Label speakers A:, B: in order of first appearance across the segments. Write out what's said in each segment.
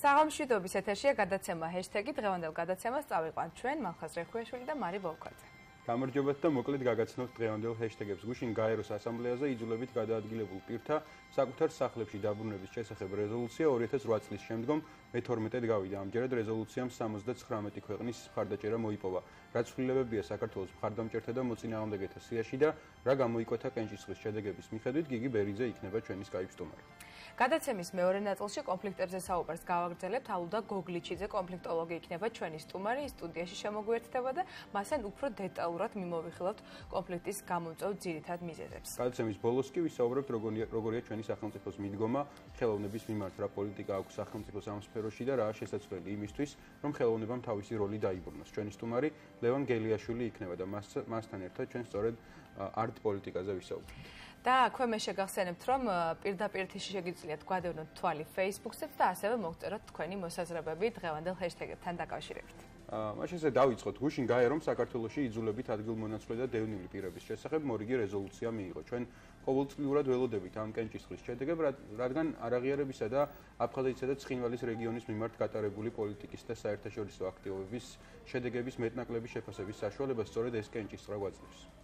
A: საღამშვიდობის ეთერშია გადაცემა ჰეშტეგი დღევანდელ გადაცემას წავიყვანთ ჩვენ მახაზ რეხუიშვილი და მარი ბოლქაძე.
B: გამარჯობათ და მოკლედ გაგაცნობთ დღევანდელ ჰეშტეგებს. გუშინ გაეროს ასამბლეაზე იძულებით გადაადგილებულ პირთა საკუთარ სახლებში დაბრუნების შესახებ რეზოლუცია 2008 წლის შემდგომ მე-12-ად გავიდა. ამჯერად რეზოლუციამ 79 ქვეყნის მხარდაჭერა მოიპოვა. რაც ცვლილებებია საქართველოს მხარდამჭერთა და მოწინააღმდეგეთა სიაში და რა გამოიკვეთა კენჭისყრის შედეგების მიხედვით გიგი ბერიძე იქნება ჩვენი Skype სტუმარი.
A: გადაცემის მეორე ნაწილში კონფლიქტებზე საუბარს გავაგრძელებთ. ალუდა გოგლიჩიძე კონფლიქტოლოგი იქნება ჩვენი სტუმარი სტუდიაში შემოგვიერთდება და მასთან უფრო დეტალურად მიმოვიხილავთ კონფლიქტის გამომწვევ ძირითად მიზეზებს.
B: გადაცემის ბოლოს კი ვისაუბრებთ როგორია როგორია ჩვენი სახელმწიფოს მიდგომა ხელოვნების მიმართ, რა პოლიტიკა აქვს სახელმწიფოს ამ სფეროში და რა შესაძლებელი იმისთვის, რომ ხელოვნებამ თავისი როლი დაიბრუნოს. ჩვენი სტუმარი ლევან გელიაშვილი იქნება და მასთან ერთად ჩვენ სწორედ არტ პოლიტიკაზე ვისაუბრებთ.
A: და აქვე მე შეგახსენებთ, რომ პირდაპირ თიში შეგიძლიათ გვადევნოთ თვალი Facebook-ზე და ასევე მოგწეროთ თქვენი მოსაზრებები დღევანდელ ჰეშტეგებთან დაკავშირებით.
B: აა მაშინ ესე დავიწყოთ. გუშინ გაერომ საქართველოსი იძულებით ადგილმონაცვლე და დევნილი პირების შესახებ მორიგი რეზოლუცია მიიღო. ჩვენ ყოველწლიურად ველოდებით ამ კენჭისყრის შედეგებს, რადგან არაღიარებისა და აფხაზეთისა და ცხინვალის რეგიონის მიმართ გატარებული პოლიტიკის და საერთაშორისო აქტივობების შედეგების მეტნაკლების შეფასების საშუალებას სწორედ ეს კენჭისყრა გვაძლევს.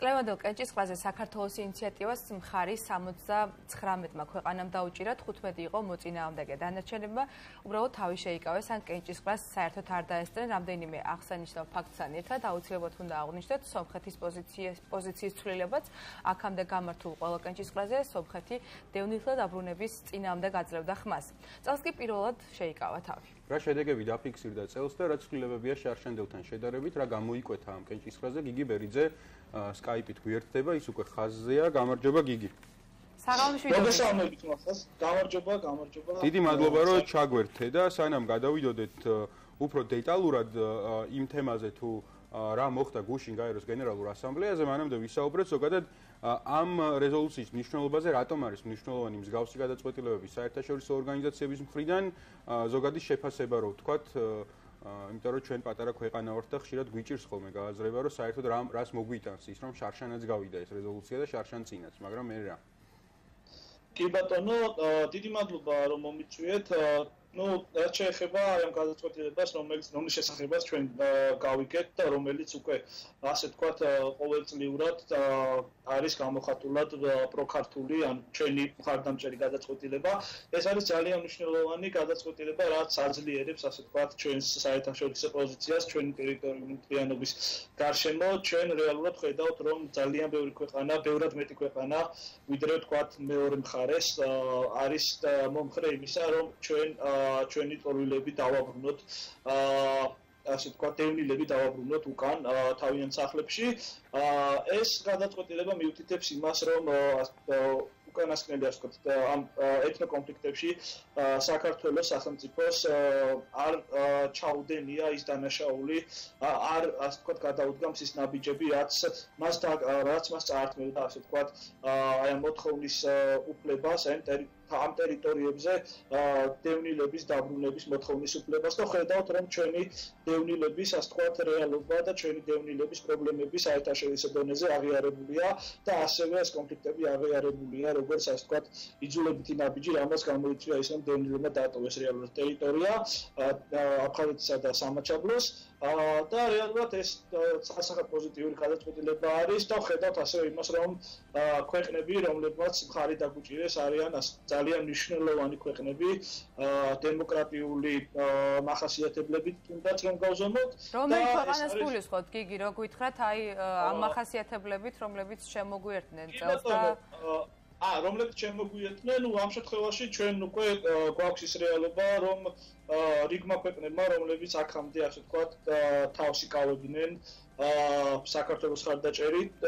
A: წლევანდელ კენჭისყრაზე საქართველოს ინიციატივას მხარი 79-მა ქვეყანამ დაუჭირა 15 იყო მოწინააღმდეგე. დანარჩენებმა უბრალოდ თავი შეიკავეს ან კენჭისყრას საერთოდ არ დაესწრენ რამდენიმე აღსანიშნავ ფაქტთან ერთად აუცილებლად უნდა აღვნიშნოთ სომხეთის პოზიციის პოზიციის ცვლილებაც. აქამდე გამართულ ყველა კენჭისყრაზე სომხეთი დევნილთა დაბრუნების წინამდე გაძლევდა ხმას. წელს კი პირველად შეიკავა თავი.
B: რა შედეგები დაფიქსირდა წელს და რა ცვლილებებია შარშენდელთან შედარებით რა გამოიკვეთა ამ კენჭისყრაზე გიგი ბერიძე Skype-ით გვერდება, ის უკვე ხაზზეა. გამარჯობა გიგი.
A: საღამოშვიდობი.
C: მოგესალმებით მოხდეს. გამარჯობა, გამარჯობა.
B: დიდი მადლობა რომ ჩაგვერთე და სანამ გადავიდოდეთ უფრო დეტალურად იმ თემაზე თუ რა მოხდა გუშინ გაეროს გენერალურ ასამბლეაზე, მანამდე ვისაუბრეთ ზოგადად ამ რეზოლუციის მნიშვნელობაზე, რატომ არის მნიშვნელოვანი მსგავსი გადაწყვეტილებები საერთაშორისო ორგანიზაციების მხრიდან, ზოგადი შეფასება რო ვთქვათ, იმიტომ რომ ჩვენ პატარა ქვეყანა ვართ და ხშირად გვიჭირს ხოლმე გააზრება რომ საერთოდ რა რას მოგვიტანს ის რომ შარშანაც გავიდა ეს რეზოლუცია და შარშან წინაც მაგრამ მე რა.
C: კი ბატონო დიდი მადლობა რომ მომიწვიეთ ну, რაც შეეხება ამ გადაწყვეტილებას, რომელიც ნომის შესახებაც ჩვენ გავიგეთ და რომელიც უკვე ასე თქვათ ყოველწლიურად არის გამოხატულად პროქართული ან ჩვენი მხარდამჭერი გადაწყვეტილება. ეს არის ძალიან მნიშვნელოვანი გადაწყვეტილება, რაც აძლიერებს ასე თქვათ ჩვენს საერთაშორისო პოზიციას, ჩვენი ტერიტორიული მთლიანობის გარშემო. ჩვენ რეალურად ხედავთ, რომ ძალიან ბევრი ქვეყანა, ბევრად მეტი ქვეყანა, ვიდრე თქვათ მეორე მხარეს არის მომხრე იმისა, რომ ჩვენ ჩვენი ტორვილები დავაბრუნოთ აა ასე თქვა დევნილები დავაბრუნოთ უკან თავიანთ სახლებში. ეს გადაწყვეტილება მიუთითებს იმას რომ უკანასკნელი ასე ვთქვათ ამ ეთნოკონფლიქტებში საქართველოს სახელმწიფოს არ ჩაუდენია ის დანაშაული არ ასე ვთქვათ გადაუდგამს ის ნაბიჯები რაც მას რაც მას წაართმევდა ასე ვთქვათ აი ამ მოთხოვნის უფლებას ან ამ ტერიტორიებზე დევნილების დაბრუნების მოთხოვნის უფლებას და ხედავთ რომ ჩვენი დევნილების ასე ვთქვათ რეალობა და ჩვენი დევნილების პრობლემები საერთაშორისო დონეზე აღიარებულია და ასევე ეს კონფლიქტები აღიარებულია როგორც ასე ვთქვათ, იძულებითი ნაბიჯი, რამაც გამოიწვია ის, რომ დევნილებმა დაატოვეს რეალურად ტერიტორია აფხაზეთისა და სამაჩაბლოს. და რეალურად ეს სასახა პოზიტიური გადაწყვეტილება არის და ხედავთ ასევე იმას, რომ ქვეყნები, რომლებმაც მხარი დაგუჭირეს, არიან ძალიან მნიშვნელოვანი ქვეყნები დემოკრატიული მახასიათებლებით, თუნდაც რომ გავზომოთ.
A: რომელი ქვეყანას გულისხმობთ, გიგი, რო გითხრათ, აი ამ მახასიათებლებით, რომლებიც შემოგვიერთნენ წელს და
C: ა რომლებიც შემოგვიერთნენ, ნუ ამ შემთხვევაში ჩვენ უკვე გვაქვს ის რეალობა, რომ რიგმა ქვეყნებმა, რომლებიც აქამდე ასე ვთქვათ, თავს იკავებდნენ აა საქართველოს ხარდაჭერით,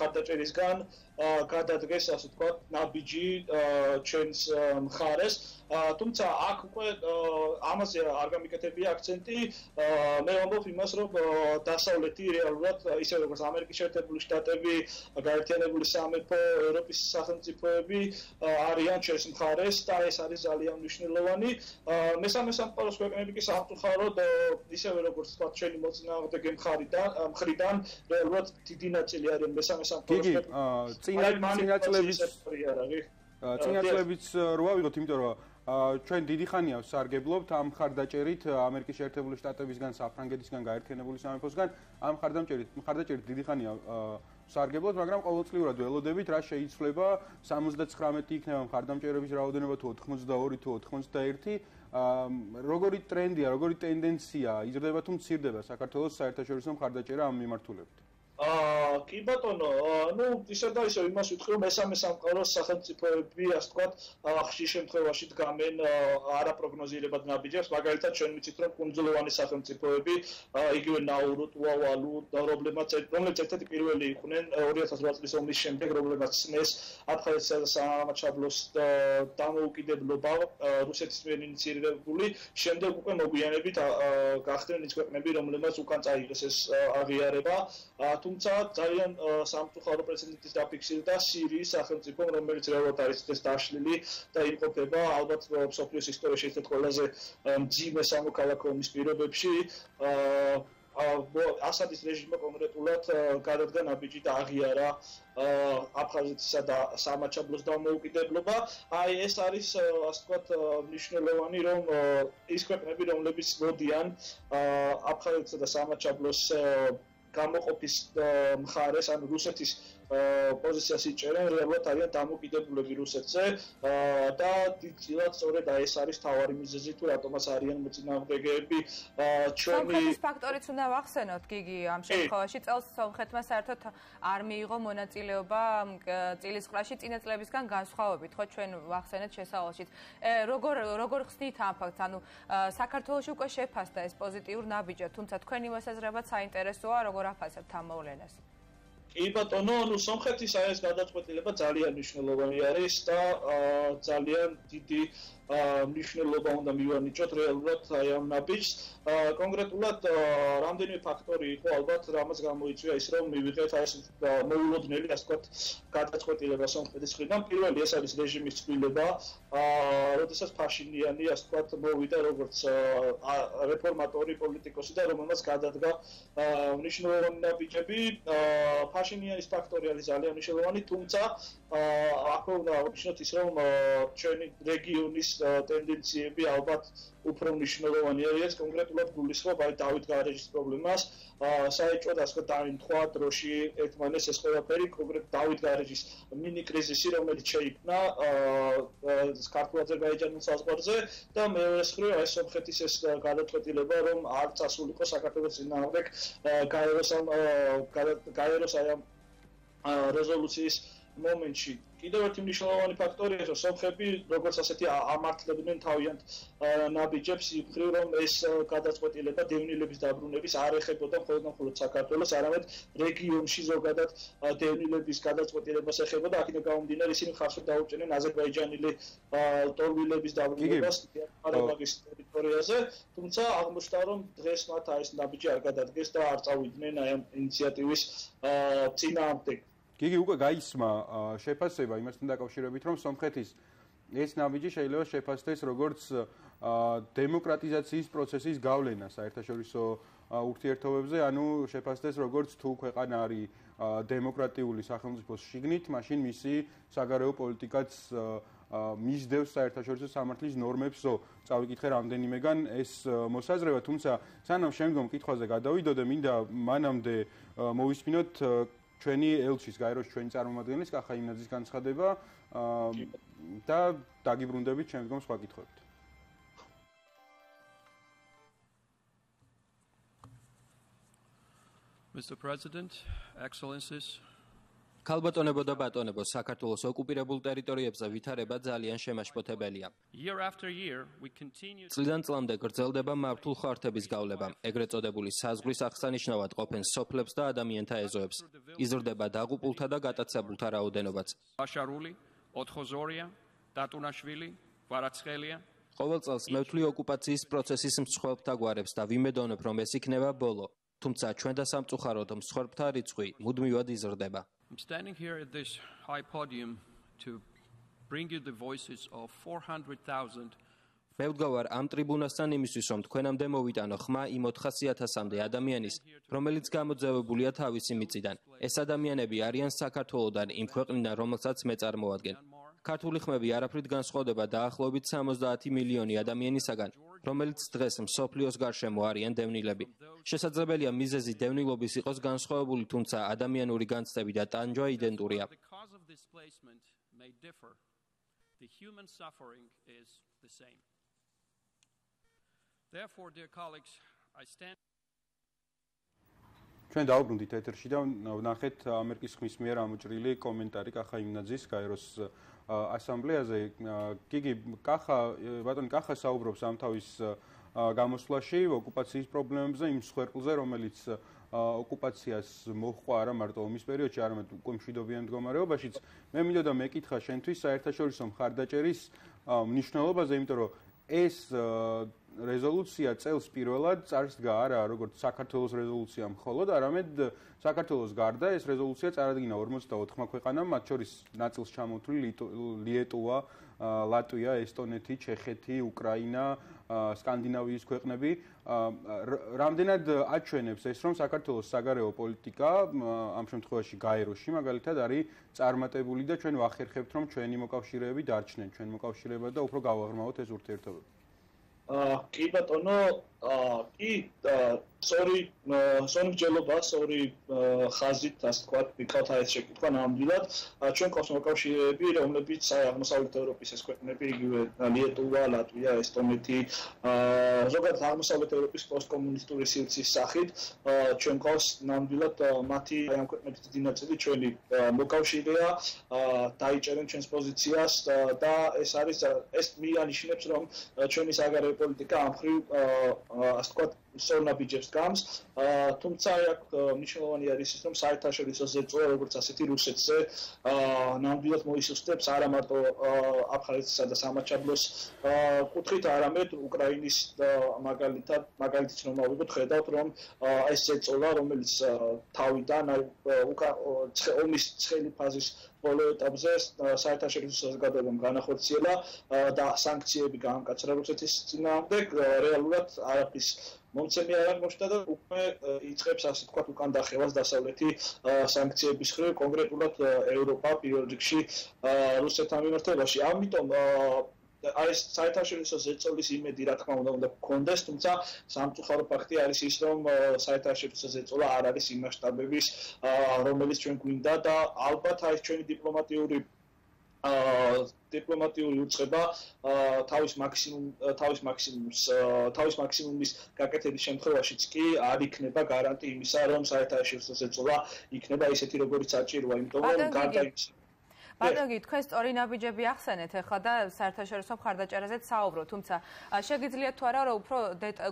C: ხარდაჭერისგან გადადგეს ასე ვთქვათ, ნაბიჯი ჩვენს მხარეს. თუმცა აქ უკვე ამაზე არ გამიკეთებია აქცენტი. მე ვამბობ იმას, რომ დასავლეთი რეალურად ისე როგორც ამერიკის შეერთებული შტატები, გაერთიანებული სამეფო, ევროპის სახელმწიფოები არიან ჩვენს მხარეს და ეს არის ძალიან მნიშვნელოვანი. მესამე სამყაროს ქვეყნები კი სამწუხაროდ ისევე როგორც თქვა ჩვენი მოწინააღმდეგე მხარიდან, მხრიდან რეალურად დიდი ნაწილი არის მესამე სამყაროს.
B: წინა წინა წლების წინა წლებიც რო ავიღოთ, იმიტომ რომ ჩვენ დიდი ხანია ვსარგებლობთ ამ ხარდაჭერით ამერიკის შეერთებული შტატებისგან, საფრანგეთისგან, გაერთიანებული სამეფოსგან ამ ხარდაჭერით, ხარდაჭერით დიდი ხანია ვსარგებლობთ, მაგრამ ყოველწლიურად ველოდებით რა შეიცვლება 79 იქნება ხარდამჭერების რაოდენობა თუ 82 თუ 91 როგორი ტრენდია, როგორი ტენდენცია იზრდება თუ მცირდება საქართველოს საერთაშორისო მხარდაჭერა ამ მიმართულებით?
C: აა კი ბატონო, ну, ისე და ისე იმას ვიტყვი, რომ მესამე სამყაროს სახელმწიფოები, ასე ვთქვათ, ხშირ შემთხვევაში დგამენ არაპროგნოზირებად ნაბიჯებს, მაგალითად, ჩვენ ვიცით, რომ კუნძულოვანი სახელმწიფოები, იგივე ნაურუ, ტუავალუ, პრობლემაც, რომლებიც ერთ-ერთი პირველი იყვნენ 2008 წლის ომის შემდეგ, რომლებიც წნეს აფხაზეთსა და სამაჩაბლოს დამოუკიდებლობა რუსეთის მიერ ინიციირებული, შემდეგ უკვე მოგვიანებით გახდნენ ის ქვეყნები, რომლებიც უკან წაიღეს ეს აღიარება. თუ თუმცა ძალიან სამწუხარო პრეცედენტის დაფიქსირდა სირიის სახელმწიფო, რომელიც რეალურად არის ეს დაშლილი და იმყოფება ალბათ სოფლის ისტორიაში ერთ-ერთ ყველაზე მძიმე სამოქალაქო ომის პირობებში. ასადის რეჟიმმა კონკრეტულად გადადგა ნაბიჯი და აღიარა აფხაზეთისა და სამაჩაბლოს დამოუკიდებლობა. აი ეს არის ასე ვთქვათ მნიშვნელოვანი რომ ის ქვეყნები რომლებიც მოდიან აფხაზეთისა და სამაჩაბლოს გამოყოფის მხარეს ან რუსეთის პოზიციას იჭერენ რეალურად არიან დამოკიდებულები რუსეთზე და დიდწილად სწორედ აი ეს არის თავარი მიზეზი თუ რატომაც არიან მოწინააღმდეგეები.
A: ჩვენი ეს ფაქტორიც უნდა ვახსენოთ გიგი ამ შემთხვევაში წელს სომხეთმა საერთოდ არ მიიღო მონაწილეობა წილისყრაში წინაწლებისგან განსხვავებით ხო ჩვენ ვახსენეთ შესავალშიც. როგორ როგორ ხსნით ამ ფაქტს? ანუ საქართველოს უკვე შეფასდა ეს პოზიტიურ ნაბიჯად თუმცა თქვენი მოსაზრებაც საინტერესოა როგორ აფასებთ ამ მოვლენას
C: კი ბატონო, ანუ სომხეთის აი ეს გადაწყვეტილება ძალიან მნიშვნელოვანი არის და ძალიან დიდი მნიშვნელობა უნდა მივანიჭოთ რეალურად აი ამ ნაბიჯს. კონკრეტულად რამდენიმე ფაქტორი იყო ალბათ, რამაც გამოიწვია ის, რომ მივიღეთ ეს მოულოდნელი, ასე ვთქვათ, გადაწყვეტილება სომხეთის მხრიდან. პირველი ეს არის რეჟიმის ცვლილება. აა, როდესაც ფაშინიანი, ასე ვთქვათ, მოვიდა როგორც რეფორმატორი პოლიტიკოსი და რომელმაც გადადგა მნიშვნელოვანი ნაბიჯები. აა, ფაშინიანის ფაქტორი არის ძალიან მნიშვნელოვანი, თუმცა აქ უნდა ვიშნოთ ის, რომ ჩვენი რეგიონის ტენდენციები ალბათ უფრო მნიშვნელოვანი არის კონკრეტულად გულისხმობ აი დავით გარეჯის პრობლემას. საერთოდ ასე დაინთხვა დროში ერთმანეს ეს ყველაფერი კონკრეტ დავით გარეჯის მინი კრიზისი რომელიც შეიქმნა ქართულ-აზერბაიჯანის საზღვარზე და მეორე მხრივ აი სომხეთის ეს გადაწყვეტილება რომ არ წასულიყო საქართველოს წინააღმდეგ გაეროს გაეროს აი ამ რეზოლუციის მომენტში კიდევ ერთი მნიშვნელოვანი ფაქტორია, რომ სომხები როგორც ასეთი ამართლებდნენ თავიანთ ნაბიჯებს, იმხრივ რომ ეს გადაწყვეტილება დევნილების დაბრუნების არ ეხებოდა მხოლოდ მხოლოდ საქართველოს, არამედ რეგიონში ზოგადად დევნილების გადაწყვეტილებას ეხებოდა. აქედან გამომდინარე, ისინი ხარს დაუჭერენ აზერბაიჯანელი ტორვილების დაბრუნებას ყარაბაღის ტერიტორიაზე, თუმცა აღმოჩნდა, რომ დღეს მათ ეს ნაბიჯი არ გადადგეს და არ წავიდნენ აი ამ ინიციატივის წინააღმდეგ.
B: გიგი უკვე გაისმა შეფასება იმასთან დაკავშირებით, რომ სომხეთის ეს ნაბიჯი შეიძლება შეფასდეს როგორც დემოკრატიზაციის პროცესის გავლენა საერთაშორისო ურთიერთობებზე, ანუ შეფასდეს როგორც თუ ქვეყანა არის დემოკრატიული სახელმწიფოს შიგნით, მაშინ მისი საგარეო პოლიტიკაც მისდევს საერთაშორისო სამართლის ნორმებსო. წავიკითხე რამდენიმეგან ეს მოსაზრება, თუმცა სანამ შემდგომ კითხვაზე გადავიდოდე, მინდა მანამდე მოვისმინოთ ჩვენი ელჩის გაეროს ჩვენი წარმომადგენლის კახა იმნაძის განცხადება და დაგიბრუნდებით შემდგომ სხვა კითხვებით.
D: Mr. President, Excellencies,
E: ქალბატონებო და ბატონებო, საქართველოს ოკუპირებულ ტერიტორიებზე ვითარება ძალიან შემაშფოთებელია. წლიდან წლამდე გრძელდება მართულ ხართების გავლება, ეგრეთ წოდებული საზღვრის აღსანიშნავად ყოფენ სოფლებს და ადამიანთა ეზოებს. იზრდება დაღუპულთა და გატაცებულთა რაოდენობაც.
D: ბაშარული, ოთხოზორია, დატუნაშვილი, ვარაცხელია
E: ყოველ წელს მევთვლი ოკუპაციის პროცესის მსხვერპთა გვარებს და ვიმედოვნებ რომ ეს იქნება ბოლო. თუმცა ჩვენ და სამწუხაროდ მსხვერპთა რიცხვი მუდმივად იზრდება.
D: I'm standing here at this high podium to bring you the voices of 400,000
E: მე ვდგავარ ამ ტრიბუნასთან იმისთვის, რომ თქვენამდე მოვიტანო ხმა იმ 400.000-მდე ადამიანის, რომელიც გამოძევებულია თავისი მიწიდან. ეს ადამიანები არიან საქართველოსდან, იმ ქვეყნიდან, რომელსაც მე წარმოადგენ. ქართული ხმები არაფრით განსხვავდება დაახლოებით 70 მილიონი ადამიანისაგან, რომელიც დღეს მსოფლიოს გარშემო არიან დევნილები. შესაძლებელია მიზეზი დევნილობის იყოს განსხვავებული, თუმცა ადამიანური განცდები და ტანჯვა იდენტურია. The human suffering is the same.
B: Therefore, dear colleagues, I stand ჩვენ დაუბრუნდით ეთერში და ვნახეთ ამერიკის ხმის მიერ ამოჭრილი კომენტარი კახა იმნაძის გაეროს ასამბლეაზე. გიგი კახა ბატონი კახა საუბრობს ამ თავის გამოსვლაში ოკუპაციის პრობლემებზე იმ სხერყლზე, რომელიც ოკუპაციას მოჰყვა არა მარტო ომის პერიოდში, არამედ უკვე მშვიდობიან მდგომარეობაშიც. მე მინდოდა მეკითხა შენთვის საერთაშორისო მხარდაჭერის მნიშვნელობაზე, იმიტომ რომ ეს რეზოლუცია წელს პირველად წარსდგა არა როგორც საქართველოს რეზოლუცია მხოლოდ, არამედ საქართველოს გარდა ეს რეზოლუცია წარადგინა 54-მა ქვეყანამ, მათ შორის ნაწილს ჩამოთვლილი ლიეტუვა, ლატვია, ესტონეთი, ჩეხეთი, უკრაინა, სკანდინავიის ქვეყნები. რამდენად აჩვენებს ეს, რომ საქართველოს საგარეო პოლიტიკა ამ შემთხვევაში გაეროში მაგალითად არის წარმატებული და ჩვენ ვახერხებთ, რომ ჩვენი მოკავშირეები დარჩნენ ჩვენ მოკავშირეებად და უფრო გავაღრმავოთ ეს ურთიერთობები.
C: აა კი ბატონო, აა კი sorry, sorry ჯელობა, sorry ხაზით, ასე თქვა, ვიქავთ აი ეს შეკითხვა ნამდვილად. ჩვენ ყავს მოკავშირეები, რომლებიც აი აღმოსავლეთ ევროპის ეს ქვეყნები, იგივე ლიეტუვა, ლატვია, ესტონეთი, აა ზოგადად აღმოსავლეთ ევროპის პოსტკომუნისტური სივრცის სახით, ჩვენ ყავს ნამდვილად მათი ამ ქვეყნების დიდი ნაწილი ჩვენი მოკავშირეა, დაიჭერენ ჩვენს პოზიციას და ეს არის ეს მიანიშნებს რომ ჩვენი საგარეო პოლიტიკა ამ ხრივ ასე თქვა სორნაბიჯებს გამს. თუმცა აქ მნიშვნელოვანი არის ის, რომ საერთაშორისო ზეწოლა როგორც ასეთი რუსეთზე ნამდვილად მოისუსტებს არა მარტო აფხაზეთსა და სამაჩაბლოს კუთხით, არამედ უკრაინის მაგალითად მაგალითიც რომ ავიღოთ, ხედავთ რომ ეს ზეწოლა რომელიც თავიდან ომის ცხელი ფაზის ბოლო ეტაპზე საერთაშორისო საზოგადოებამ განახორციელა და სანქციები გაამკაცრა რუსეთის წინააღმდეგ რეალურად არაფის მომცემი არ აღმოჩნდა და უკვე იწყებს ასე თქვა უკან დახევას დასავლეთი სანქციების ხრივ კონკრეტულად ევროპა პირველ რიგში რუსეთთან მიმართებაში. ამიტომ აი ეს საერთაშორისო ზეწოლის იმედი რა თქმა უნდა უნდა გქონდეს, თუმცა სამწუხარო ფაქტი არის ის, რომ საერთაშორისო ზეწოლა არ არის იმ მასშტაბების, რომელიც ჩვენ გვინდა და ალბათ აი ჩვენი დიპლომატიური დიპლომატიური უწყება თავის მაქსიმუმ თავის მაქსიმუმს თავის მაქსიმუმის გაკეთების შემთხვევაშიც კი არ იქნება გარანტი იმისა, რომ საერთაშორისო ზეწოლა იქნება ისეთი როგორიც საჭიროა, იმიტომ რომ გარდა იმისა
A: ბატონი, თქვენ სწორი ნაბიჯები ახსენეთ ახლა და საერთაშორისო მხარდაჭერაზეც საუბრო, თუმცა შეგიძლიათ თუ არა რომ უფრო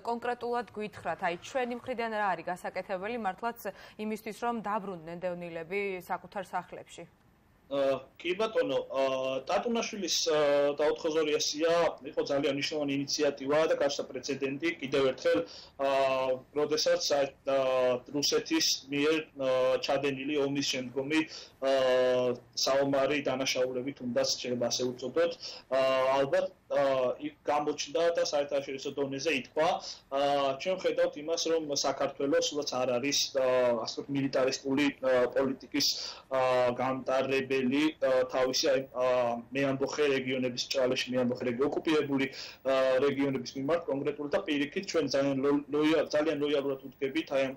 A: კონკრეტულად გითხრათ, აი ჩვენი მხრიდან რა არის გასაკეთებელი მართლაც იმისთვის რომ დაბრუნდნენ დევნილები საკუთარ სახლებში?
C: კი ბატონო, ტატუნაშვილის დაუთხოზორიასია იყო ძალიან მნიშვნელოვანი ინიციატივა და გარსა პრეცედენტი კიდევ ერთხელ აა როდესაც რუსეთის მიერ ჩადენილი ომის შემდგომი აა საომარი დანაშაულებით უნდას შეიძლება ასე უწოდოთ. აა ალბათ აა გამოჩნდა და საერთაშორისო დონეზე ითქვა, აა ჩვენ ხედავთ იმას, რომ საქართველოს სულაც არ არის ასე ვთქვათ მილიტარისტული პოლიტიკის აა გამტარებელი თავისი აი მეამბოხე რეგიონების ჭალეში მეამბოხე რეგიონი ოკუპირებული რეგიონების მიმართ კონკრეტულად და პირიქით ჩვენ ძალიან ძალიან ლოიალურად ვდგებით აი ამ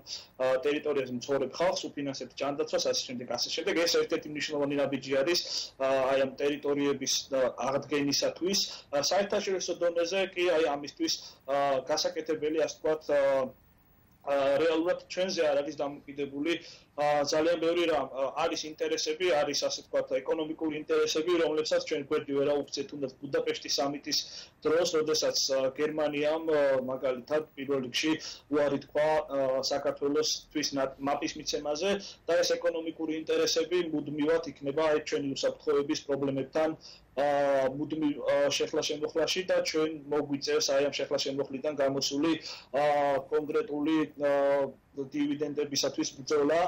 C: ტერიტორიაზე მცხოვრებ ხალხს უფინანსებთ ჯანდაცვას ასე შემდეგ ასე შემდეგ. ეს ერთ-ერთი მნიშვნელოვანი ნაბიჯი არის აი ამ ტერიტორიების აღდგენისათვის. საერთაშორისო დონეზე კი აი ამისთვის გასაკეთებელი ასე ვთქვათ რეალურად ჩვენზე არ არის დამოკიდებული ძალიან ბევრი რამ არის ინტერესები, არის ასე ვთქვათ ეკონომიკური ინტერესები, რომლებსაც ჩვენ გვერდი ვერ აუქცეთ თუნდაც ბუდაპეშტის სამიტის დროს, როდესაც გერმანიამ მაგალითად პირველ რიგში უარი თქვა საქართველოსთვის მაპის მიცემაზე და ეს ეკონომიკური ინტერესები მუდმივად იქნება აი ჩვენი უსაფრთხოების პრობლემებთან აა მუდმივ შეხლა შემოხლაში და ჩვენ მოგვიწევს აი ამ შეხლა შემოხლიდან გამოსული აა კონკრეტული აა დივიდენდებისათვის ბრძოლა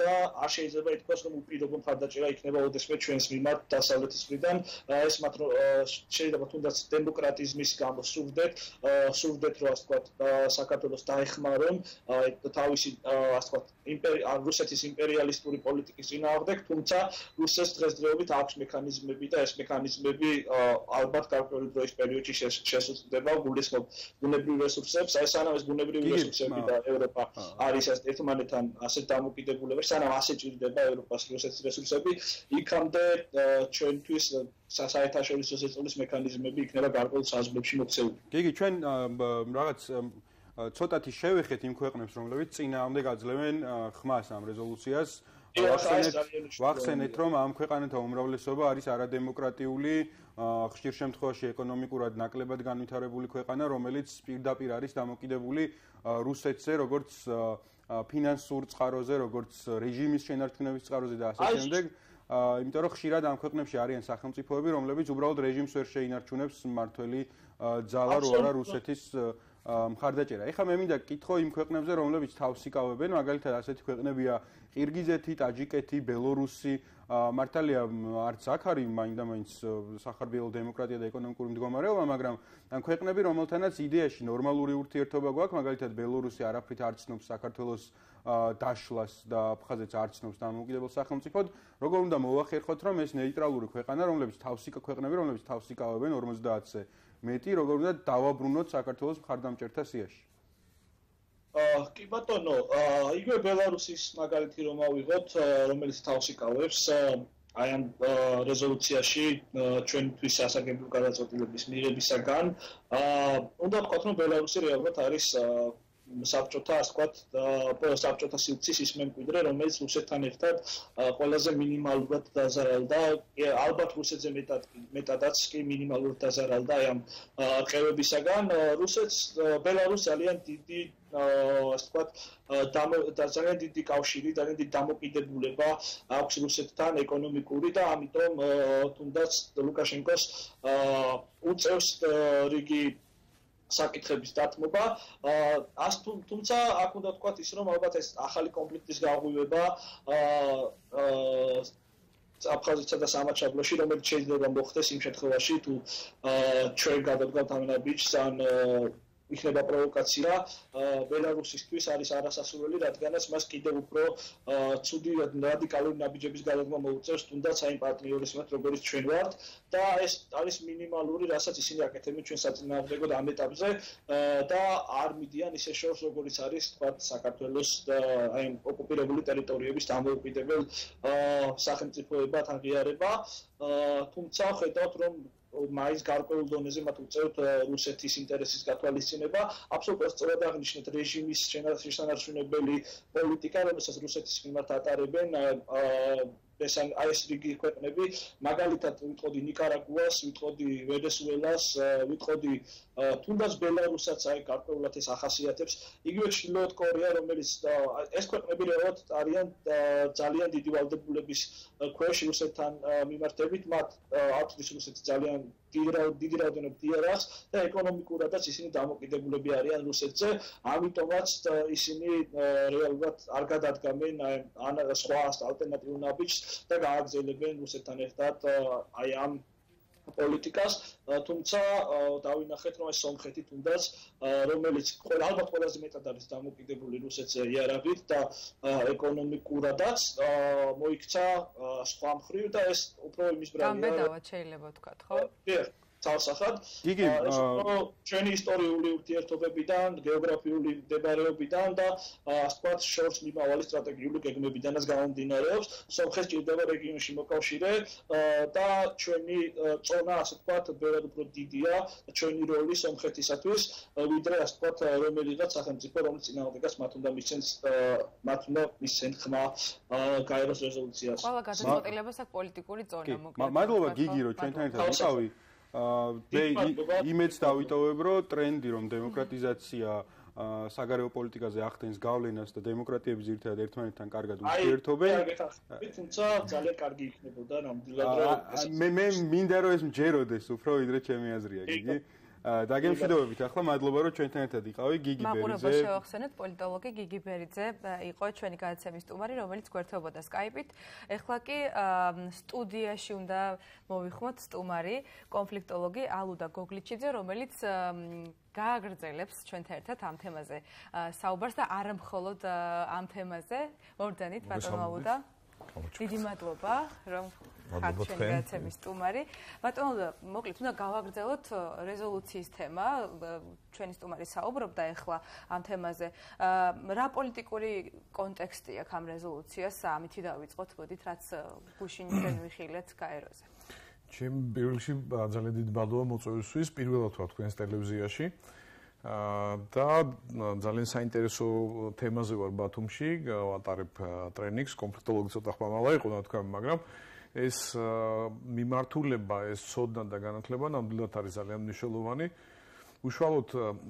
C: და არ შეიძლება ითქვას რომ უპირობო მხარდაჭერა იქნება ოდესმე ჩვენს მიმართ დასავლეთის მხრიდან ეს მათ შეიძლება თუნდაც დემოკრატიზმის გამო სურდეთ. სურდეთ რომ ასე ვთქვათ საქართველოს დაეხმარონ თავისი ასე ვთქვათ იმპერია რუსეთის იმპერიალისტური პოლიტიკის წინააღმდეგ თუმცა რუსეთს დღესდღეობით აქვს მექანიზმები და ეს მექანიზმები ალბათ გარკვეული დროის პერიოდში შესაძლდება გულისხმობ ბუნებრივ რესურსებს აი სანამ ეს ბუნებრივი რესურსები და ევროპა არის ეს ერთმანეთთან ასე დამოკიდებულება სანამ ასე ჭირდება ევროპას რუსეთის რესურსები იქამდე ჩვენთვის საერთაშორისო სისტემის მექანიზმები იქნება გარკვეულ საზღვრებში მოქცეული.
B: გიგი, ჩვენ რაღაც ცოტათი შევეხეთ იმ ქვეყნებს, რომლებიც წინაამდე გაძლევენ ხმას ამ რეზოლუციას. ვახსენეთ, რომ ამ ქვეყანათა უმრავლესობა არის არადემოკრატიული, ხშირ შემთხვევაში ეკონომიკურად ნაკლებად განვითარებული ქვეყანა, რომელიც პირდაპირ არის დამოკიდებული რუსეთზე, როგორც ფინანსურ წყაროზე, როგორც რეჟიმის შენარჩუნების წყაროზე და ასე შემდეგ. იმიტომ რომ ხშირად ამ ქვეყნებში არიან სახელმწიფოები, რომლებიც უბრალოდ რეჟიმს ვერ შეინარჩუნებს მართველი ძალა რო არა რუსეთის მხარდაჭერა. ეხლა მე მინდა კითხო იმ ქვეყნებზე, რომლებიც თავს იკავებენ, მაგალითად ასეთი ქვეყნებია ყირგიზეთი, ტაჯიკეთი, ბელორუსი, მართალია არც აქ არის მაინდა-მაინც სახარბიელო დემოკრატია და ეკონომიკური მდგომარეობა, მაგრამ ამ ქვეყნები, რომელთანაც იდეაში ნორმალური ურთიერთობა გვაქვს, მაგალითად ბელორუსი არაფრით არ ცნობს საქართველოს დაშლას და აფხაზეთს არ ცნობს დამოუკიდებელ სახელმწიფოდ, როგორ უნდა მოახერხოთ, რომ ეს ნეიტრალური ქვეყანა, რომლებიც თავს იკავებენ, ქვეყნები, რომლებიც თავს იკავებენ 50-ზე მეტი, როგორ უნდა დავაბრუნოთ საქართველოს მხარდამჭერთა სიაში?
C: აა კი ბატონო, აა იგივე ბელარუსის მაგალითი რომ ავიღოთ, რომელიც თავს იკავებს აი ამ რეზოლუციაში ჩვენთვის ასაგებრივ გადაწყვეტილების მიღებისაგან, აა უნდა ვთქვათ, რომ ბელარუსი რეალურად არის საბჭოთა ასე ვთქვათ საბჭოთა სივრცის ის მემკვიდრე რომელიც რუსეთთან ერთად ყველაზე მინიმალურად დაზარალდა ალბათ რუსეთზე მეტად მეტადაც კი მინიმალურად დაზარალდა აი ამ ყევებისაგან რუსეთს ბელარუსი ძალიან დიდი ასე ვთქვათ და ძალიან დიდი კავშირი ძალიან დიდი დამოკიდებულება აქვს რუსეთთან ეკონომიკური და ამიტომ თუნდაც ლუკაშენკოს უწევს რიგი საკითხების დათმობა. ას თუმცა აქ უნდა თქვა ის რომ ალბათ ეს ახალი კონფლიქტის გაღვივება აფხაზეთსა და სამაჩაბლოში რომელიც შეიძლება მოხდეს იმ შემთხვევაში თუ ჩვენ გადავდგავთ ამ ნაბიჯს ან იქნება პროვოკაცია ბელარუსისთვის არის არასასურველი რადგანაც მას კიდევ უფრო ცუდი რადიკალური ნაბიჯების გადაგმა მოუწევს თუნდაც აი პარტნიორის მათ როგორც ჩვენ ვართ და ეს არის მინიმალური რასაც ისინი აკეთებენ ჩვენ საწინააღმდეგოდ ამ ეტაპზე და არ მიდიან ისე შორს როგორც არის თქვა საქართველოს აი ოკუპირებული ტერიტორიების დამოუკიდებელ სახელმწიფოებად აღიარება თუმცა ხედავთ რომ მაის გარკვეულ დონეზე მათ უწევთ რუსეთის ინტერესის გათვალისწინება. აბსოლუტურად სწორად აღნიშნეთ რეჟიმის შენარჩუნებელი პოლიტიკა რომელსაც რუსეთის მიმართ ატარებენ ეს აი ეს რიგი ქვეყნები მაგალითად ვიტყოდი ნიკარაგუას, ვიტყოდი ვენესუელას, ვიტყოდი თუნდაც ბელარუსსაც აი გარკვეულად ეს ახასიათებს. იგივე ჩრდილოეთ კორეა, რომელიც ეს ქვეყნები რეალურად არიან ძალიან დიდი ვალდებულების ქვეშ რუსეთთან მიმართებით, მათ აწვის რუსეთი ძალიან დიდი რაოდენობით დიარას და ეკონომიკურადაც ისინი დამოკიდებულები არიან რუსეთზე, ამიტომაც ისინი რეალურად არ გადადგამენ ან სხვა ალტერნატიულ ნაბიჯს და გააგზელებენ რუსეთთან ერთად აი ამ პოლიტიკას, თუმცა დავინახეთ, რომ ეს სომხეთი თუნდაც რომელიც ალბათ ყველაზე მეტად არის დამოკიდებული რუსეთზე იარაღით და ეკონომიკურადაც მოიქცა სხვა მხრივ და ეს უფრო იმის
A: ბრალია. გამბედავად შეიძლება ვთქვათ, ხო?
C: დიახ. თავსახად.
B: იგი
C: ჩვენი ისტორიული ურთიერთობებიდან, გეოგრაფიული მდებარეობიდან და ასე ვთქვათ, შორს მიმავალი სტრატეგიული გეგმებიდანაც გამომდინარეობს, სომხეთს ჭირდება რეგიონში მოკავშირე და ჩვენი წონა ასე ვთქვათ, ბევრად უფრო დიდია, ჩვენი როლი სომხეთისათვის, ვიდრე ასე ვთქვათ, რომელიღაც სახელმწიფო, რომელიც წინააღმდეგას მათ უნდა მისცენ მათ უნდა მისცენ ხმა გაეროს რეზოლუციას.
A: ყველა გადაწყვეტილებას აქვს პოლიტიკური წონა,
B: მოკლედ. მადლობა გიგი, რომ ჩვენთან ერთად იყავი. აა იმედს დავიტოვებ, რომ ტრენდი რომ დემოკრატიზაცია საგარეო პოლიტიკაზე ახდენს გავლენას და დემოკრატიების ერთად ერთმანეთთან კარგად ურთიერთობენ.
C: თუმცა ძალიან კარგი იქნებოდა ნამდვილად რომ
B: მე მე მინდა რომ ეს მჯეროდეს უფრო ვიდრე ჩემი აზრია, გიგი. დაგემშვიდობებით ახლა მადლობა რომ ჩვენთან ერთად იყავი გიგი ბერიძე.
A: მაყურებელს შევახსენოთ პოლიტოლოგი გიგი ბერიძე იყო ჩვენი გადაცემის სტუმარი რომელიც გვერდებოდა Skype-ით. ეხლა კი სტუდიაში უნდა მოვიხმოთ სტუმარი კონფლიქტოლოგი ალუდა გოგლიჩიძე რომელიც გააგრძელებს ჩვენთან ერთად ამ თემაზე საუბარს და არა მხოლოდ ამ თემაზე. მორდანით ბატონო ალუდა. დიდი მადლობა რომ ხართ ჩვენი გადაცემის სტუმარი. ბატონო, მოკლედ უნდა გავაგრძელოთ რეზოლუციის თემა. ჩვენი სტუმარი საუბრობდა ახლა ამ თემაზე. რა პოლიტიკური კონტექსტი აქვს ამ რეზოლუციას? ამითი დავიწყოთ, მოდით, რაც გუშინიდან ვიხილეთ გაეროზე.
F: ჩემ პირველში ძალიან დიდი მადლობა მოწვევისთვის, პირველად ვთქვა თქვენს ტელევიზიაში. და ძალიან საინტერესო თემაზე ვარ ბათუმში, ვატარებ ტრენინგს, კონფლიქტოლოგი ცოტა ხმამალა იყო, თქვა, მაგრამ ეს მიმართულება, ეს სოდნა და განათლება ნამდვილად არის ძალიან მნიშვნელოვანი. უშუალოდ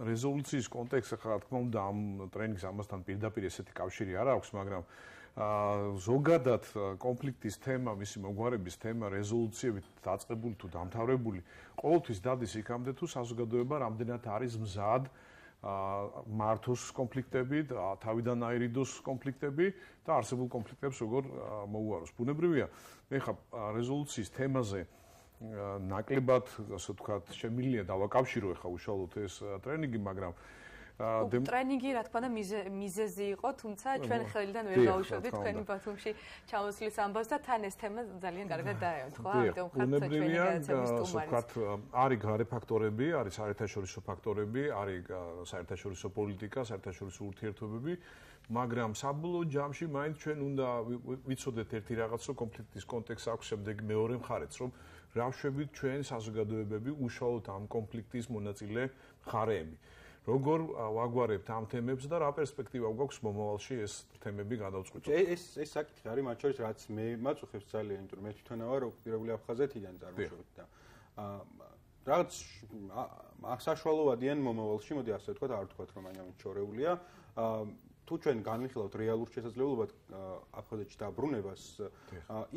F: რეზოლუციის კონტექსტზე ხარ თქმა უნდა ამ ტრენინგს ამასთან პირდაპირ ესეთი კავშირი არ აქვს, მაგრამ აა ზოგადად კონფლიქტის თემა, მისი მოგვარების თემა, რეზოლუციებით დაწყებული თუ დამთავრებული, ყოველთვის დადის იქამდე თუ საზოგადოება რამდენად არის მზად მართოს კონფლიქტები, თავიდან აირიდოს კონფლიქტები და არსებულ კონფლიქტებს როგორ მოუაროს. ბუნებრივია, მე ხა რეზოლუციის თემაზე ნაკლებად, ასე ვთქვათ, შემილია დავაკავშირო ხა უშუალოდ ეს ტრენინგი, მაგრამ
A: ტრენინგი რა თქმა უნდა მიზეზი იყო, თუმცა ჩვენ ხელიდან ვერ გავუშვებდით თქვენი ბათუმში ჩამოსვლის ამბავს და თან ეს თემა ძალიან კარგად დაემთხვა, ამიტომ ხართ ჩვენი გადაცემის სტუმარი.
F: არის გარე ფაქტორები, არის საერთაშორისო ფაქტორები, არის საერთაშორისო პოლიტიკა, საერთაშორისო ურთიერთობები, მაგრამ საბოლოო ჯამში მაინც ჩვენ უნდა ვიცოდეთ ერთი რაღაც, რომ კონფლიქტის კონტექსტ აქვს შემდეგ მეორე მხარეც, რომ რავშვებით ჩვენ საზოგადოებები უშუალოდ ამ კონფლიქტის მონაწილე მხარეები. როგორ ვაგვარებთ ამ თემებს და რა პერსპექტივა გვაქვს მომავალში ეს თემები გადავწყვიტოთ.
B: ეს ეს საკითხი არის მათ შორის რაც მე მაწუხებს ძალიან, იმიტომ რომ მე თვითონა ვარ ოკუპირებული აფხაზეთიდან წარმოშობით და აა რაღაც საშუალოვადიან მომავალში, მოდი ასე ვთქვათ, არ ვთქვათ რომ ამით შორეულია. თუ ჩვენ განვიხილავთ რეალურ შესაძლებლობად აფხაზეთში დაბრუნებას,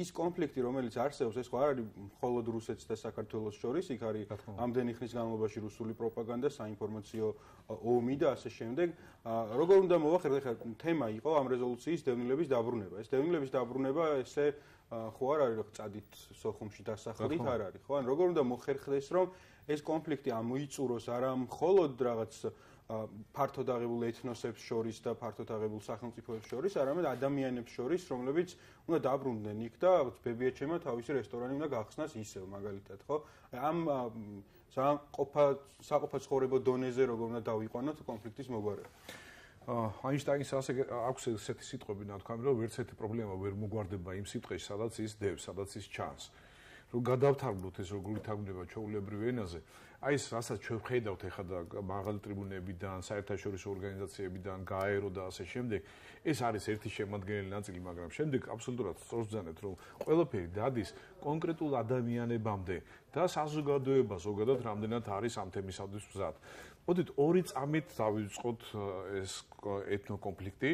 B: ის კონფლიქტი, რომელიც არსებობს, ეს ხო არ არის მხოლოდ რუსეთს და საქართველოს შორის, იქ არის ამდენი ხნის განმავლობაში რუსული პროპაგანდა, საინფორმაციო ომი და ასე შემდეგ. როგორ უნდა მოვახერხოთ ხა თემა იყო ამ რეზოლუციის დევნილების დაბრუნება. ეს დევნილების დაბრუნება ესე ხო არ არის რომ წადით სოხუმში დასახლით არ არის, ხო? ან როგორ უნდა მოხერხდეს რომ ეს კონფლიქტი ამოიწუროს არა მხოლოდ რაღაც ფართოდ აღებულ ეთნოსებს შორის და ფართოდ აღებულ სახელმწიფოებს შორის, არამედ ადამიანებს შორის, რომლებიც უნდა დაბრუნდნენ იქ და ბებიაჩემა თავისი რესტორანი უნდა გახსნას ისევ, მაგალითად, ხო? ამ ძალიან ყოფა საყოფა ცხოვრება დონეზე როგორ უნდა დავიყვანოთ კონფლიქტის მოგვარება.
F: აინშტაინის ასე აქვს ესეთი სიტყვები, ნათქვამი, რომ ვერც ერთი პრობლემა ვერ მოგვარდება იმ სიტყვაში, სადაც ის დევს, სადაც ის ჩანს. რომ გადავთარგმნოთ ეს როგორი თარგმნება ჩვეულებრივ ენაზე, აი ეს რასაც ჩვენ ვხედავთ ეხლა და მაღალი ტრიბუნებიდან, საერთაშორისო ორგანიზაციებიდან, გაერო და ასე შემდეგ, ეს არის ერთი შემადგენელი ნაწილი, მაგრამ შემდეგ აბსოლუტურად სწორს ძანეთ, რომ ყველაფერი დადის კონკრეტულ ადამიანებამდე და საზოგადოება ზოგადად რამდენად არის ამ თემისათვის მზად. მოდით ორი წამით დავიწყოთ ეს ეთნო კონფლიქტი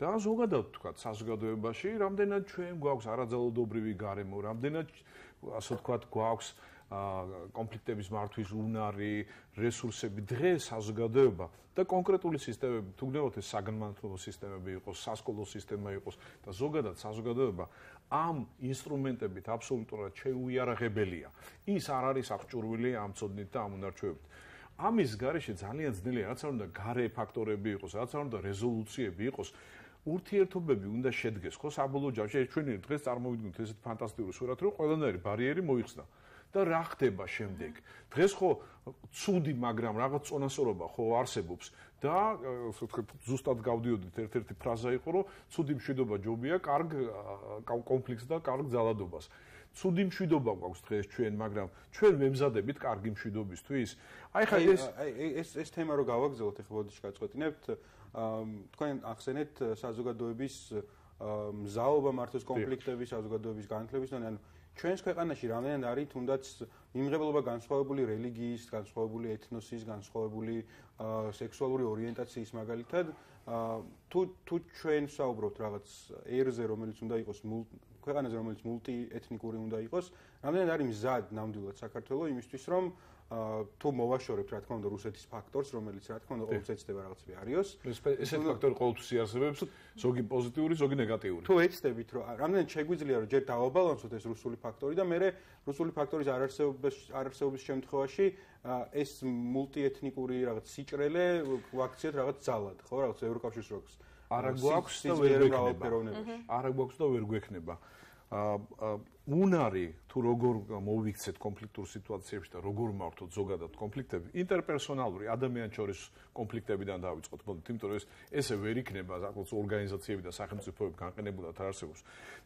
F: და ზოგადად თქვა საზოგადოებაში რამდენად ჩვენ გვაქვს არაძალადობრივი გარემო, რამდენად ასე ვთქვათ გვაქვს კონფლიქტების მართვის უნარი, რესურსები დღეს საზოგადოება და კონკრეტული სისტემები, თუ გნებოთ ეს საგანმანათლებლო სისტემები იყოს, სასკოლო სისტემა იყოს და ზოგადად საზოგადოება ამ ინსტრუმენტებით აბსოლუტურად შეუიარაღებელია. ის არ არის აღჭურვილი ამ წოდნით და ამ უნარჩვევით. ამის გარეშე ძალიან ძნელია, რაც არ უნდა გარე ფაქტორები იყოს, რაც არ უნდა რეზოლუციები იყოს. ურთიერთობები უნდა შედგეს, ხო, საბოლოო ჯამში ჩვენი დღეს წარმოვიდგინოთ ესეთ ფანტასტიკური სურათი, რომ ყველანაირი ბარიერი მოიხსნა. და რა ხდება შემდეგ? დღეს ხო ცუდი, მაგრამ რაღაც წონასწორობა ხო არსებობს და ასე ვთქვათ, ზუსტად გავდიოდით ერთ-ერთი ფრაზა იყო, რომ ცუდი მშვიდობა ჯობია, კარგ კონფლიქტს და კარგ ძალადობას. ცუდი მშვიდობა გვაქვს დღეს ჩვენ, მაგრამ ჩვენ ვემზადებით კარგი მშვიდობისთვის.
B: აი ხა ეს ეს ეს თემა რო გავაგზავნოთ, ეხლა ბოდიში გაწყვეტინებთ, თქვენ ახსენეთ საზოგადოების მზაობა მართოს კონფლიქტების, საზოგადოების განათლების, ანუ ჩვენს ქვეყანაში რამდენად არის თუნდაც მიმღებლობა განსხვავებული რელიგიის, განსხვავებული ეთნოსის, განსხვავებული სექსუალური ორიენტაციის მაგალითად თუ თუ ჩვენ საუბრობთ რაღაც ერზე, რომელიც უნდა იყოს ქვეყანაზე, რომელიც მულტიეთნიკური უნდა იყოს, რამდენად არის მზად ნამდვილად საქართველოს იმისთვის, რომ თუ მოვაშორებთ რა თქმა უნდა რუსეთის ფაქტორს, რომელიც რა თქმა უნდა ყოველთვის ეცდება რაღაცები არიოს.
F: ეს ესეთი ფაქტორი ყოველთვის იარსებებს, ზოგი პოზიტიური, ზოგი ნეგატიური.
B: თუ ეცდებით რომ რამდენად შეგვიძლია რომ ჯერ დავაბალანსოთ ეს რუსული ფაქტორი და მეორე რუსული ფაქტორის არარსეობის არარსეობის შემთხვევაში ეს მულტიეთნიკური რაღაც სიჭრელე ვაქციოთ რაღაც ძალად, ხო, რაღაც ევროკავშირის როკს.
F: არა გვაქვს და ვერ გვექნება. არა გვაქვს და ვერ გვექნება. უნარი თუ როგორ მოვიქცეთ კონფლიქტურ სიტუაციებში და როგორ მართოთ ზოგადად კონფლიქტები ინტერპერსონალური ადამიანის შორის კონფლიქტებიდან დავიწყოთ. მოდით იმიტომ რომ ეს ესე ვერ იქნება საკუთარ ორგანიზაციები და სახელმწიფოები განყენებულად არ არსებობს.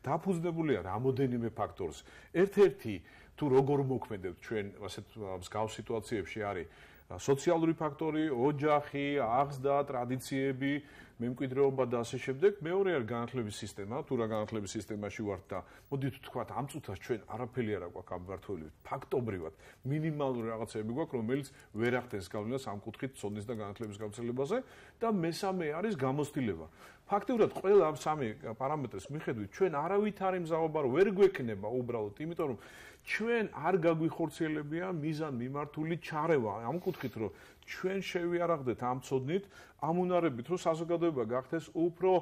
F: დაფუძნებულია რამოდენიმე ფაქტორს. ერთ-ერთი თუ როგორ მოქმედებთ ჩვენ ასეთ მსგავს სიტუაციებში არის სოციალური ფაქტორი ოჯახი აღზრდა ტრადიციები მემკვიდრეობა და ასე შემდეგ. მეორე არის განათლების სისტემა, თუ რა განათლების სისტემაში ვართ და მოდით ვთქვათ, ამ წუთას ჩვენ არაფერი არ აქვს ამბართველი. ფაქტობრივად, მინიმალური რაღაცები გვაქვს, რომელიც ვერ ახდენს გავლენას ამ კუთხით ცოდნის და განათლების გავრცელებაზე და მესამე არის გამოცდილება. ფაქტობრივად, ყველა ამ სამი პარამეტრის მიხედვით ჩვენ არავით არ იმზაობა, რომ ვერ გვექნება უბრალოდ, იმიტომ რომ ჩვენ არ გაგვიხორციელებია მიზან მიმართული ჩარევა ამ კუთხით რომ ჩვენ შევიარაღდეთ ამ წოდნით ამ უნარებით რომ საზოგადოება გახდეს უფრო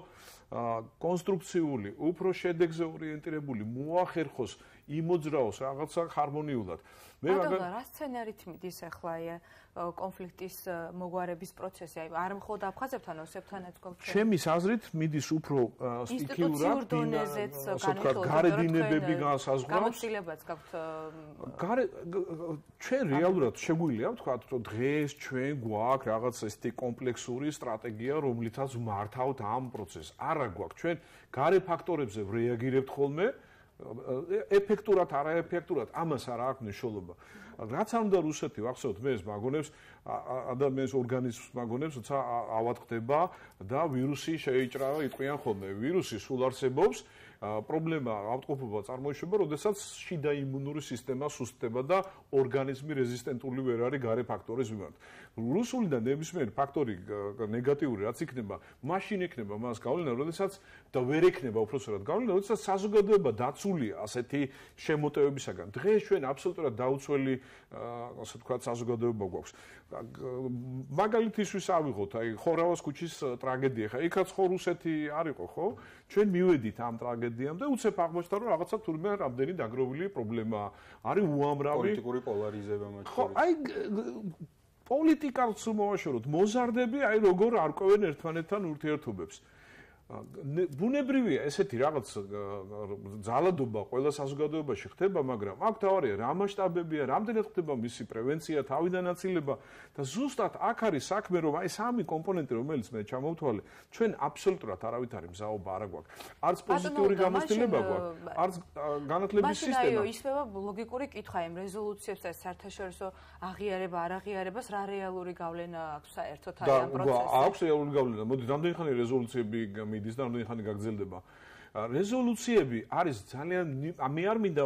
F: კონსტრუქციული, უფრო შედეგზე ორიენტირებული, მოახერხოს იმოძრაოს რაღაცა ჰარმონიულად.
A: მე მაგალითად რა სცენარით მიდის ახლა აი კონფლიქტის მოგვარების პროცესი? აი არ მხოლოდ აფხაზებთან, ოსებთანაც კონფლიქტი.
F: ჩემის აზრით მიდის უფრო სტიქიურად
A: დონეზეც
F: განვითარება. გარედინებები განსაზღვრავს.
A: გამოცდილებაც გაქვთ.
F: გარე ჩვენ რეალურად შეგვიძლია ვთქვა, რომ დღეს ჩვენ გვაქვს რაღაც ესეთი კომპლექსური სტრატეგია, რომლითაც მართავთ ამ პროცესს. არა გვაქვს ჩვენ გარე ფაქტორებზე რეაგირებთ ხოლმე. ეფექტურად არაეფექტურად ამას არ აქვს მნიშვნელობა. რაც არ უნდა რუსეთი ვახსოვთ მე ეს მაგონებს ადამიანის ორგანიზმს მაგონებს როცა ავატყდება და ვირუსი შეიჭრა იტყვიან ხოლმე ვირუსი სულ არსებობს პრობლემა ავტყოფობა წარმოიშობა, როდესაც შიდა იმუნური სისტემა სუსტდება და ორგანიზმი რეზისტენტული ვერ არის გარე ფაქტორის მიმართ. რუსული და ნებისმიერი ფაქტორი ნეგატიური რაც იქნება, მაშინ იქნება მას გავლენა, როდესაც და ვერ ექნება უბრალოდ გავლენა, როდესაც საზოგადოება დაცულია ასეთი შემოტევებისაგან. დღეს ჩვენ აბსოლუტურად დაუცველი ასე ვთქვათ საზოგადოება გვაქვს. მაგალითისთვის ავიღოთ, აი ხორავას ქუჩის ტრაგედია. ხა იქაც ხო რუსეთი არისო, ხო? ჩვენ მივედით ამ ტრაგედიამ და უცებ აღმოჩნდა, რომ რაღაცა თურმე რამდენი დაგროვილი პრობლემა არის უამრავი
B: პოლიტიკური პოლარიზება მათ
F: შორის. ხო, აი პოლიტიკალს უმოვაშოროთ, მოზარდები აი როგორ არკვევენ ერთმანეთთან ურთიერთობებს. ბუნებრივია ესეთი რაღაც ძალადობა ყველა საზოგადოებაში ხდება, მაგრამ აქ თავარია რა მასშტაბებია, რამდენად ხდება მისი პრევენცია, თავიდან აცილება და ზუსტად აქ არის საქმე, რომ აი სამი კომპონენტი, რომელიც მე ჩამოვთვალე, ჩვენ აბსოლუტურად არავით არის მზაობა არა გვაქვს. არც პოზიტიური გამოცდილება გვაქვს, არც განათლების სისტემა. მაშინ
A: აი ისევა ლოგიკური კითხვა იმ რეზოლუციებს და საერთაშორისო აღიარება, არაღიარებას რა რეალური გავლენა აქვს საერთოდ აი ამ პროცესზე?
F: და აქვს რეალური გავლენა. მოდი რამდენი ხანი რეზოლუციები მიდის და რამდენი ხანი გაგრძელდება. რეზოლუციები არის ძალიან მე არ მინდა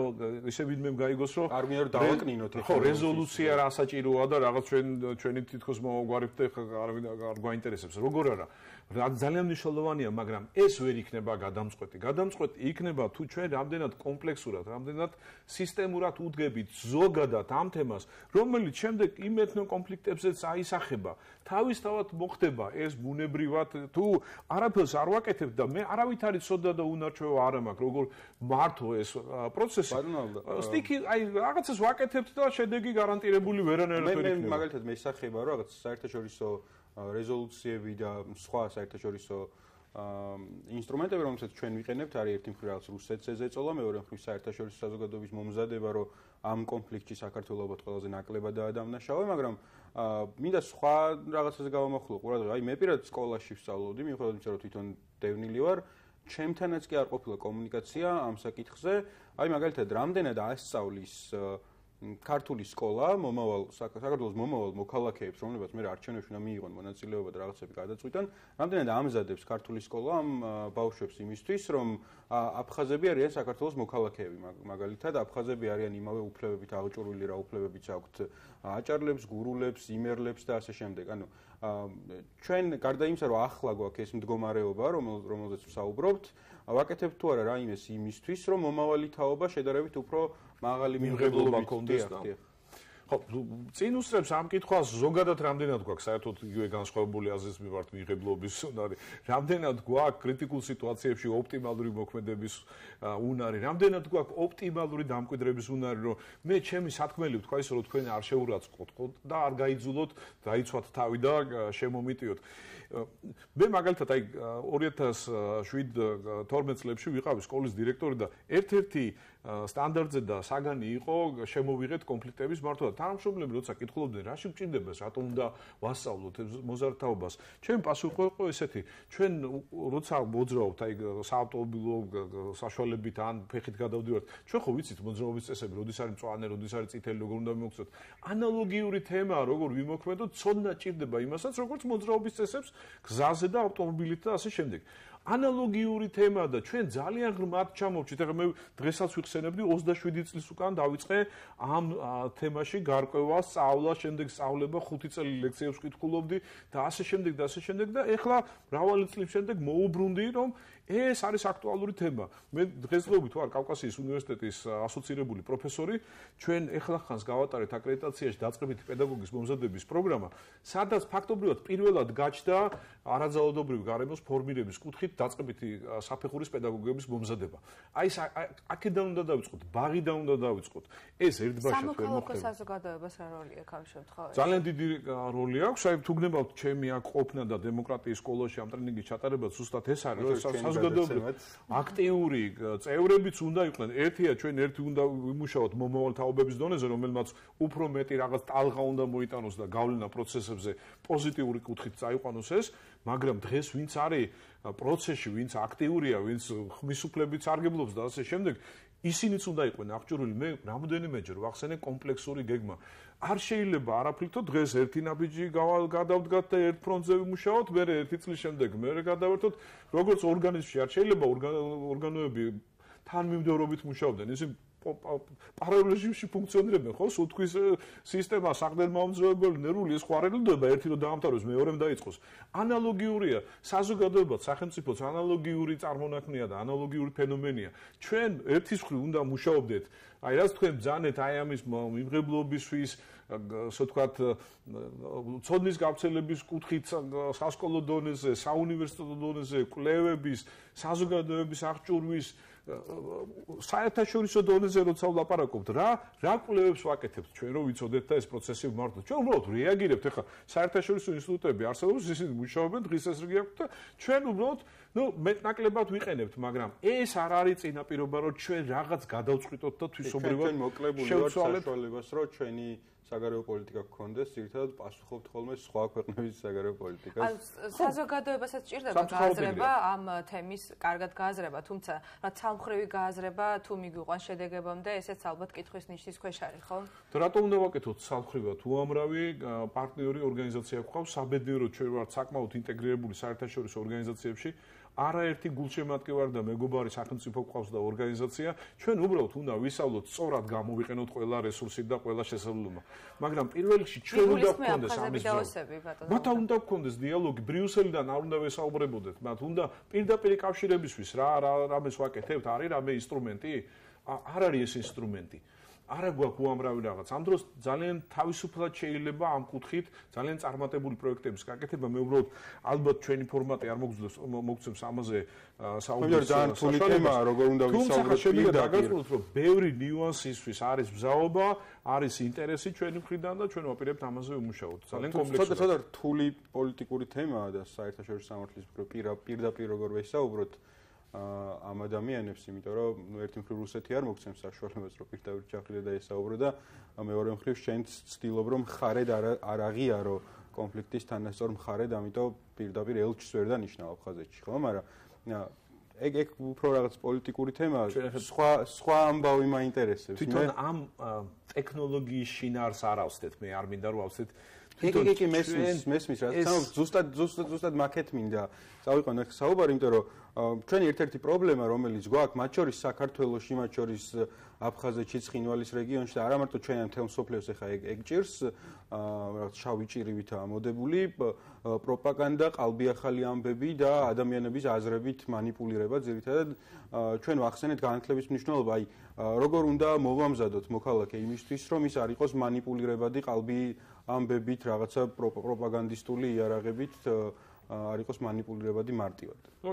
F: ისე ვინმე გაიგოს რომ
B: არ მინდა დავაკნინოთ
F: ხო რეზოლუცია. რა საჭიროა და რაღაც ჩვენ ჩვენი თითქოს მოგვარიფთ არ მინდა არ გვაინტერესებს. როგორ არა? რა ძალიან მნიშვნელოვანია, მაგრამ ეს ვერ იქნება გადამწყვეტი. გადამწყვეტი იქნება თუ ჩვენ რამდენად კომპლექსურად, რამდენად სისტემურად უდგებით ზოგადად ამ თემას, რომელიც შემდეგ იმ ეთნო კონფლიქტებზეც აისახება. თავისთავად მოხდება ეს ბუნებრივად თუ არაფერს არ ვაკეთებ და მე არავით არის სოდა და უნარჩვევა არ მაქვს, როგორ მართო ეს პროცესი. სტიკი აი რაღაცას ვაკეთებთ და შედეგი გარანტირებული ვერანაირად ვერ იქნება.
B: მე მაგალითად მე ისახება რომ რაღაც საერთაშორისო რეზოლუციები და სხვა საერთაშორისო ინსტრუმენტები, რომელსაც ჩვენ ვიყენებთ, არის ერთი მხრივ რაღაც რუსეთს ეწოლა, მეორე მხრივ საერთაშორისო საზოგადოების მომზადება, რომ ამ კონფლიქტში საქართველოს ალბათ ყველაზე ნაკლებადაა დამნაშავე, მაგრამ მინდა სხვა რაღაცაზე გავამახვილო. ყურადღება, აი მე პირადად სკოლაში ვსწავლობდი, მიუხედავად იმისა, რომ თვითონ დევნილი ვარ, ჩემთანაც კი არ ყოფილა კომუნიკაცია ამ საკითხზე. აი მაგალითად, რამდენად ასწავლის ქართული სკოლა მომავალ საქართველოს მომავალ მოქალაქეებს, რომლებიც მე არჩევნებში უნდა მიიღონ მონაწილეობა და რაღაცები გადაწყვიტან, რამდენად ამზადებს ქართული სკოლა ამ ბავშვებს იმისთვის, რომ აფხაზები არიან საქართველოს მოქალაქეები, მაგალითად, აფხაზები არიან იმავე უფლებებით აღჭურვილი, რა უფლებებიც აქვთ აჭარლებს, გურულებს, იმერლებს და ასე შემდეგ. ანუ ჩვენ გარდა იმისა, რომ ახლა გვაქვს ეს მდგომარეობა, რომელზეც ვსაუბრობთ, ვაკეთებთ თუ არა რაიმეს იმისთვის, რომ მომავალი თაობა შედარებით უფრო მაღალი მიღებულობა ქონდეს და
F: ხო, წინ უსწრებს ამ კითხვას ზოგადად რამდენად გვაქვს საერთოდ იგივე განსხვავებული აზრის მიმართ მიღებლობის უნარი. რამდენად გვაქვს კრიტიკულ სიტუაციებში ოპტიმალური მოქმედების უნარი, რამდენად გვაქვს ოპტიმალური დამკვიდრების უნარი, რომ მე ჩემი სათქმელი ვთქვა ისე რომ თქვენ არ შეურაცხყოფთ და არ გაიძულოთ, დაიცვათ თავი და შემომიტიოთ. მე მაგალითად აი 2007-12 წლებში ვიყავი სკოლის დირექტორი და ერთ-ერთი სტანდარტზე და საგანი იყო შემოვიღეთ კონფლიქტების მართვა. თანამშრომლები როცა კითხულობდნენ, რაში გვჭირდება, რატომ უნდა ვასწავლოთ მოზარდთაობას? ჩვენ პასუხი იყო ესეთი: ჩვენ როცა მოძრაობთ აი საავტომობილო საშუალებით ან ფეხით გადავდივართ, ჩვენ ხო ვიცით მოძრაობის წესები, როდის არის მწვანე, როდის არის წითელი, როგორ უნდა მივხსნათ. ანალოგიური თემაა, როგორ ვიმოქმედოთ, ცოდნა ჭირდება იმასაც, როგორც მოძრაობის წესებს გზაზე და ავტომობილით და ასე შემდეგ. ანალოგიური თემა და ჩვენ ძალიან ღრმად ჩამოვჭით. ახლა მე დღესაც ვიხსენებდი 27 წლის უკან დავიწყე ამ თემაში გარკვევა, სწავლა, შემდეგ სწავლება, 5 წელი ლექციებს ვკითხულობდი და ასე შემდეგ და ასე შემდეგ და ეხლა მრავალი წლის შემდეგ მოუბრუნდი რომ ეს არის აქტუალური თემა. მე დღესდღეობით ვარ კავკასიის უნივერსიტეტის ასოცირებული პროფესორი. ჩვენ ეხლა ხანს გავატარეთ აკრედიტაციაში დაწყებითი პედაგოგის მომზადების პროგრამა, სადაც ფაქტობრივად პირველად გაჩნდა არაძალადობრივი გარემოს ფორმირების კუთხით დაწყებითი საფეხურის პედაგოგების მომზადება. აი ეს აქედან უნდა დავიწყოთ, ბაღიდან უნდა დავიწყოთ. ეს ერთბაშად ვერ მოხდება.
A: სამოქალაქო საზოგადოებას რა როლი აქვს ამ შემთხვევაში?
F: ძალიან დიდი როლი აქვს. აი თუ გნებავთ ჩემი აქ ყოფნა და დემოკრატიის სკოლაში ამ ტრენინგის ჩატარება, ზუსტად ეს არის, საზოგადოებრივი აქტიური წევრებიც უნდა იყვნენ. ერთია ჩვენ ერთი უნდა ვიმუშაოთ მომავალ თაობების დონეზე, რომელმაც უფრო მეტი რაღაც ტალღა უნდა მოიტანოს და გავლენა პროცესებზე პოზიტიური კუთხით წაიყვანოს ეს, მაგრამ დღეს ვინც არის პროცესში, ვინც აქტიურია, ვინც ხმისუფლებით სარგებლობს და ასე შემდეგ, ისინიც უნდა იყვნენ აღჭურვილი. მე რამოდენიმეჯერ ვახსენე კომპლექსური გეგმა. არ შეიძლება არაფრითო დღეს ერთი ნაბიჯი გადავდგათ და ერთ ფრონტზე ვიმუშაოთ, მე ერთი წლის შემდეგ მე გადავერთოთ, როგორც ორგანიზმში არ შეიძლება ორგანოები თანმიმდევრობით მუშაობდნენ. ისე პარალელ რეჟიმში ფუნქციონირებენ, ხო? სუთქვის სისტემა საყდენმამოძრავებელი ნერვული ეს ხوارელდება, ერთი რომ დაამთავროს, მეორემ დაიწყოს. ანალოგიურია, საზოგადოებაც, სახელმწიფოც ანალოგიური წარმონაქმნია და ანალოგიური ფენომენია. ჩვენ ერთის ხრი უნდა მუშაობდეთ აი რაც თქვენ ბძანეთ აი ამის მიმღებლობისთვის ასე ვთქვათ ცოდნის გავრცელების კუთხით სასკოლო დონეზე, საუნივერსიტეტო დონეზე, კვლევების, საზოგადოების აღჭურვის საერთაშორისო დონეზე როცა ვლაპარაკობთ რა რა კვლევებს ვაკეთებთ? ჩვენ რომ ვიცოდეთ და ეს პროცესი ვმართოთ ჩვენ უბრალოდ რეაგირებთ ეხლა საერთაშორისო ინსტიტუტები არსებობს ისინი მუშაობენ დღის ეს რიგი აქვს და ჩვენ უბრალოდ ну მეტნაკლებად ვიყენებთ მაგრამ ეს არ არის წინაპირობა რომ ჩვენ რაღაც გადავწყვიტოთ და თვისობრივად
B: შევცვალებთ საშუალებას რომ ჩვენი საგარეო პოლიტიკა გქონდეს, ერთადად პასუხობთ ხოლმე სხვა ქვეყნების საგარეო პოლიტიკას.
A: ან საზოგადოებასაც ჭირდება გააზრება ამ თემის კარგად გააზრება, თუმცა რა ცალმხრივი გააზრება თუ მიგვიყვან შედეგებამდე, ესეც ალბათ კითხვის ნიშნის ქვეშ არის, ხო?
F: და რატომ უნდა ვაკეთოთ ცალმხრივად? უამრავი პარტნიორი ორგანიზაცია გვყავს, საბედნიეროდ ჩვენ ვართ საკმაოდ ინტეგრირებული საერთაშორისო ორგანიზაციებში. არაერთი გულშემატკივარი და მეგობარი სახელმწიფო ყავს და ორგანიზაცია, ჩვენ უბრალოდ უნდა ვისავლოთ სწორად გამოვიყენოთ ყველა რესურსი და ყველა შესაძლებლობა. მაგრამ პირველ რიგში ჩვენ უნდა გქონდეს ამის
A: ბატონო.
F: მათ უნდა გქონდეს დიალოგი ბრიუსელიდან არ უნდა ვესაუბრებოდეთ, მათ უნდა პირდაპირ კავშირებისთვის რა რამეს ვაკეთებთ, არის რამე ინსტრუმენტი? არ არის ეს ინსტრუმენტი. არა გვაქვს უამრავი რაღაც. ამ დროს ძალიან თავისუფლად შეიძლება ამ კუთხით ძალიან წარმატებული პროექტების გაკეთება. მე უბრალოდ ალბათ ჩვენი ფორმატი არ მოგძლევს მოგცემს ამაზე
B: საუბრის ძალიან თული თემაა, როგორ უნდა ვისაუბროთ
F: პირდაპირ. რომ ბევრი ნიუანსისთვის არის მზაობა, არის ინტერესი ჩვენი მხრიდან და ჩვენ ვაპირებთ ამაზე ვიმუშაოთ. ძალიან კომპლექსური.
B: ცოტა ცოტა თული პოლიტიკური თემაა და საერთაშორისო სამართლის პირდაპირ როგორ ვისაუბროთ. ამ ადამიანებს, იმიტომ რომ ნუ ერთი მხრივ რუსეთი არ მოგცემს საშუალებას, რომ პირდაპირ ჩახრიდე და ესაუბრო და მეორე მხრივ შენ ცდილობ რომ ხარედ არ არ აღიარო კონფლიქტის თანასწორ მხარედ, ამიტომ პირდაპირ ელჩს ვერ დანიშნავ აფხაზეთში, ხო? მაგრამ ეგ ეგ უფრო რაღაც პოლიტიკური თემაა. სხვა სხვა ამბავი მაინტერესებს.
F: თვითონ ამ ტექნოლოგიის შინაარს არ ავსდეთ, მე არ მინდა რომ ავსდეთ
B: კი კი კი მესმის მესმის რა სამო ზუსტად ზუსტად ზუსტად მაქეთ მინდა. წავიყვანო ხ საუბარი იმიტომ რომ ჩვენი ერთ-ერთი პრობლემა რომელიც გვაქვს მათ შორის საქართველოსში მათ შორის აფხაზეთში ცხინვალის რეგიონში და არა მარტო ჩვენ მთელ სოფლიოს ეხა ეგ ჭირს რაღაც შავი ჭირივითა ამოდებული პროპაგანდა ყალბიახალი ამბები და ადამიანების აზრებით манипуლირება ძირითადად ჩვენ ვახსენეთ განათლების მნიშვნელობა. აი როგორ უნდა მოვამზადოთ მოქალაქე იმისთვის რომ ის არ იყოს манипуლირებადი ყალბი ამბებით, რაღაცა პროპაგანდისტული იარაღებით არ იყოს манипуლირებადი მარტივად.
F: ну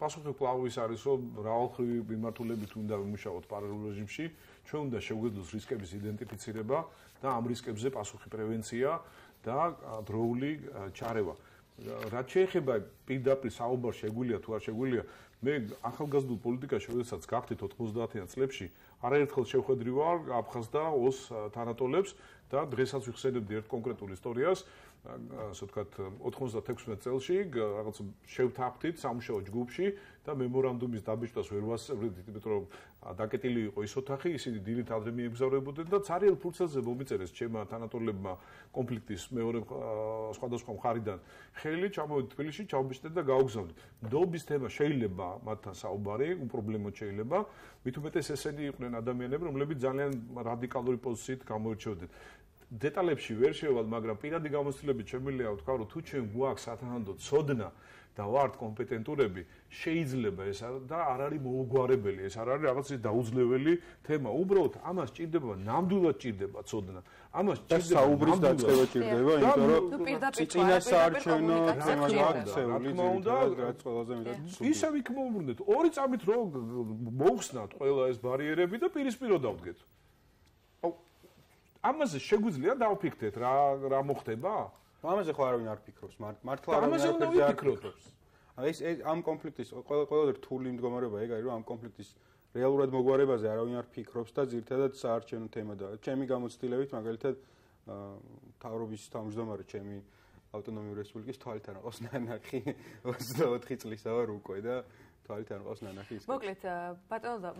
F: პასუხი კვლავ ის არის, რომ რავალხრივი მიმართულებით უნდა ვიმუშაოთ პარალელურ რეჟიმში, ჩვენ უნდა შევგვეძლოს რისკების იდენტიფიცირება და ამ რისკებზე პასუხი პრევენცია და დროული ჩარევა. რაც შეეხება პირდაპირ საუბარს შეგვიძლია თუ არ შეგვიძლია, მე ახალგაზრდულ პოლიტიკაში შესაძაც გავხდით 90-იან წლებში, არაერთხელ შევხედრი ვარ აფხაზ და ოს თანატოლებს და დღესაც ვიხსენებდი ერთ კონკრეტულ ისტორიას, ასე ვთქვათ 96 წელში რაღაც შევთანხმდით სამუშაო ჯგუფში და მემორანდუმის დაბეჭდას ვერ ვასწრებდით, იმიტომ რომ დაკეტილი იყო ის ოთახი, ისინი დილით ადრე მიემგზავრებოდნენ და ცარიელ ფურცელზე მომიწერეს ჩემმა თანატოლებმა კონფლიქტის მეორე სხვადასხვა მხარიდან ხელი ჩამოვიდეთ თბილისში, ჩავბიჭდეთ და გავგზავნით. ნდობის თემა შეიძლება მათთან საუბარი, უპრობლემოდ შეიძლება, მით უმეტეს ესენი იყვნენ ადამიანები, რომლებიც ძალიან რადიკალური პოზიციით გამოირჩეოდნენ. დეტალებში ვერ შევალ, მაგრამ პირადი გამოცდილებით შემიძლია ვთქვა, რომ თუ ჩვენ გვაქვს სათანადო ცოდნა და ვართ კომპეტენტურები, შეიძლება ეს და არ არის მოუგვარებელი, ეს არ არის რაღაც დაუძლეველი თემა. უბრალოდ ამას ჭირდება, ნამდვილად ჭირდება ცოდნა. ამას ჭირდება
B: საუბრის დაწყება ჭირდება, იმიტომ რომ წინასაარჩევნო თემა გაქცეული რაც ყველაზე მეტად
F: ისევ იქ მოუბრუნდეთ. ორი წამით რო მოხსნათ ყველა ეს ბარიერები და პირისპირო დავდგეთ. ამაზე შეგვიძლია დავფიქრდეთ რა რა მოხდება?
B: ამაზე ხო არავინ არ ფიქრობს, მართლა არავინ არ ფიქრობს. აი ეს ამ კონფლიქტის ყველა ყველა რთული მდგომარეობა ეგ არის, რომ ამ კონფლიქტის რეალურად მოგვარებაზე არავინ არ ფიქრობს და ძირთადად საარჩევნო თემა და ჩემი გამოცდილებით მაგალითად თავრობის თავმჯდომარე ჩემი ავტონომიური რესპუბლიკის თვალთან ყავს ნანახი 24 წლისა ვარ უკვე და თვალით არ ყავს ნანახი ის.
A: მოკლედ ბატონო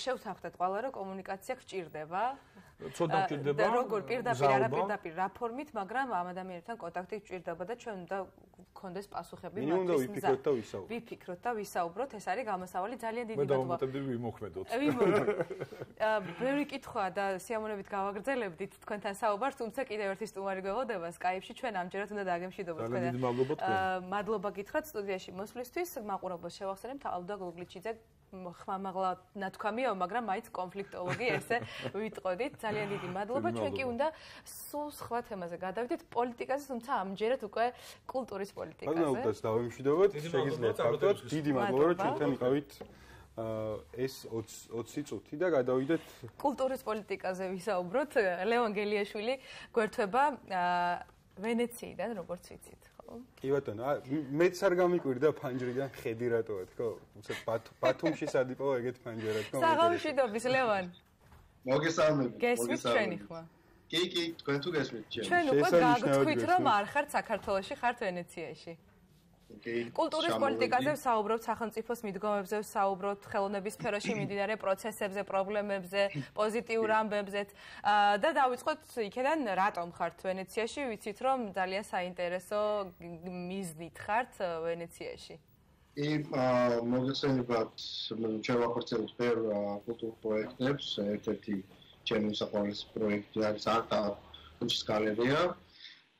A: შევთანხმდეთ ყველა რომ კომუნიკაცია გჭირდება.
F: ცოტა გჭირდება.
A: და როგორ პირდაპირ არა პირდაპირ რა ფორმით, მაგრამ ამ ადამიანებთან კონტაქტი გჭირდება და ჩვენ უნდა გქონდეს პასუხები
B: მათთვის. და ვიფიქროთ და ვისაუბროთ.
A: ვიფიქროთ და ვისაუბროთ, ეს არის გამოსავალი ძალიან დიდი
F: მადლობა. მე დავუმატებდი ვიმოქმედოთ.
A: აა ბევრი კითხვა და სიამოვნებით გავაგრძელებდით თქვენთან საუბარს, თუმცა კიდევ ერთი სტუმარი გვეღოდება Skype-ში, ჩვენ ამჯერად უნდა დაგემშვიდობოთ
F: თქვენ. ძალიან დიდი მადლობა თქვენ.
A: მადლობა გითხრათ სტუდიაში მოსვლისთვის, მაყურებელს შევახსენებ თავდა გოგლიჩიძე ხმამაღლა ნათქვამიო, მაგრამ მაინც კონფლიქტოლოგი ესე ვიტყოდით. ძალიან დიდი მადლობა. ჩვენ კი უნდა სულ სხვა თემაზე გადავიდეთ, პოლიტიკაზე, თუმცა ამჯერად უკვე კულტურის პოლიტიკაზე.
B: მაგრამ უნდა დავიმშვიდობოთ, შეგიძლიათ ფაქტობრივად დიდი მადლობა, რომ ჩვენთან იყავით. ეს 20 20 წუთი და გადავიდეთ
A: კულტურის პოლიტიკაზე ვისაუბროთ. ლევან გელიაშვილი გვერდება ვენეციიდან, როგორც ვიცით.
B: კი ბატონო, მეც არ გამიკვირდა ფანჯრიდან ხედი რატოა თქო? უცებ ბათუმში სადიპოა ეგეთ ფანჯერა თქო?
A: საღამშვიდობის ლევან.
G: მოგესალმებით.
A: გესმით ჩვენი ხმა?
G: კი, კი, თქვენ თუ გესმით ჩვენ.
A: ჩვენ უკვე გაგთქვით რომ არ ხართ საქართველოში, ხართ ვენეციაში. კულტურის პოლიტიკაზე საუბრობთ, სახელმწიფოს მიდგომებზე საუბრობთ, ხელოვნების სფეროში მიმდინარე პროცესებზე, პრობლემებზე, პოზიტიურ ამბებზე და დავიწყოთ იქიდან, რატომ ხართ ვენეციაში? ვიცით, რომ ძალიან საინტერესო მიზნით ხართ ვენეციაში.
G: ი მოგესალმებით, ჩვენ ვახორციელებთ ბევრ კულტურულ პროექტებს, ერთ-ერთი ჩემი საყვარლის პროექტი არის არტა კუჩის გალერეა.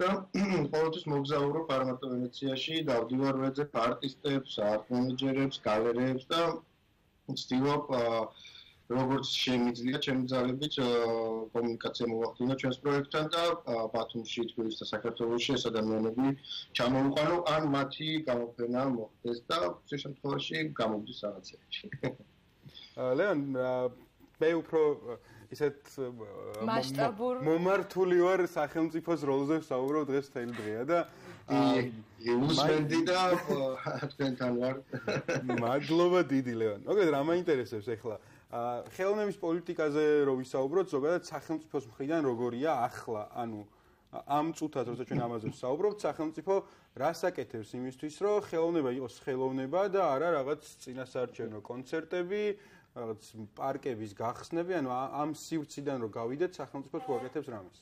G: და ყოველთვის მოგზაურობ არამარტო ვენეციაში, დავდივარ ვეძებ არტისტებს, არტ მენეჯერებს, გალერეებს და ვცდილობ როგორც შემიძლია ჩემი ძალებით კომუნიკაცია მოვახდინო ჩვენს პროექტთან და ბათუმში, თბილისში და საქართველოში ეს ადამიანები ჩამოვიყვანო, ან მათი გამოფენა მოხდეს და ამ შემთხვევაში გამოვიდეს რაღაცებში.
B: ლეონ, მე უფრო ისეთ
A: მასშტაბურ
B: მომართული ვარ სახელმწიფოს როლზე საუბრო დღეს თელ დღეა და
G: უსმენდი და თქვენთან ვარ.
B: მადლობა დიდი ლევან. მოკლედ რა მაინტერესებს ახლა ხელოვნების პოლიტიკაზე რო ვისაუბროთ ზოგადად სახელმწიფოს მხრიდან როგორია ახლა? ანუ ამ წუთად როცა ჩვენ ამაზე ვსაუბრობთ სახელმწიფო რას აკეთებს იმისთვის რომ ხელოვნება იყოს ხელოვნება და არა რაღაც წინასაარჩევნო კონცერტები რაღაც პარკების გახსნები, ანუ ამ სივრციდან რო გავიდეთ, სახელმწიფო თუ აკეთებს რამეს?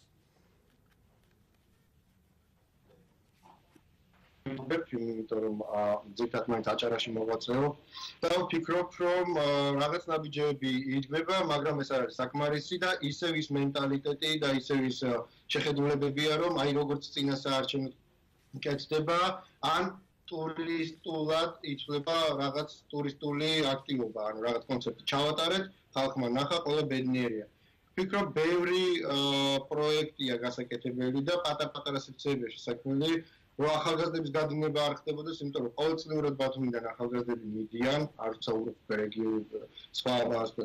G: ვიმბებ, იმიტომ რომ ძირთად მაინც აჭარაში მოღვაწეო და ვფიქრობ, რომ რაღაც ნაბიჯები იდგება, მაგრამ ეს არის საკმარისი და ისევ ის მენტალიტეტი და ისევ ის შეხედულებებია, რომ აი როგორც წინასაარჩევნო კეთდება, ან ტურისტულად იწლება რაღაც ტურისტული აქტივობა, ანუ რაღაც კონცერტი ჩავატარეთ, ხალხმა ნახა, ყველა ბედნიერია. ვფიქრობ, ბევრი პროექტია გასაკეთებელი და პატარ-პატარა სივრცეებია შესაძლებელი, რომ ახალგაზრდების გადინება არ ხდებოდეს, იმიტომ რომ ყოველწლიურად ბათუმიდან ახალგაზრდები მიდიან, არც აუროპა რეგიონი, სხვა ასე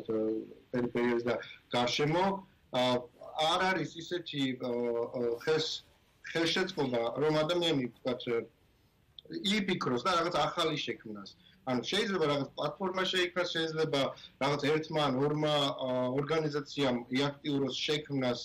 G: პერიფერიაზე და გარშემო არ არის ისეთი ხეს ხელშეწყობა, რომ ადამიანი ვთქვათ იფიქროს და რაღაც ახალი შექმნას. ანუ შეიძლება რაღაც პლატფორმა შეიქმნას, შეიძლება რაღაც ერთმა ან ორმა ორგანიზაციამ იაქტიუროს შექმნას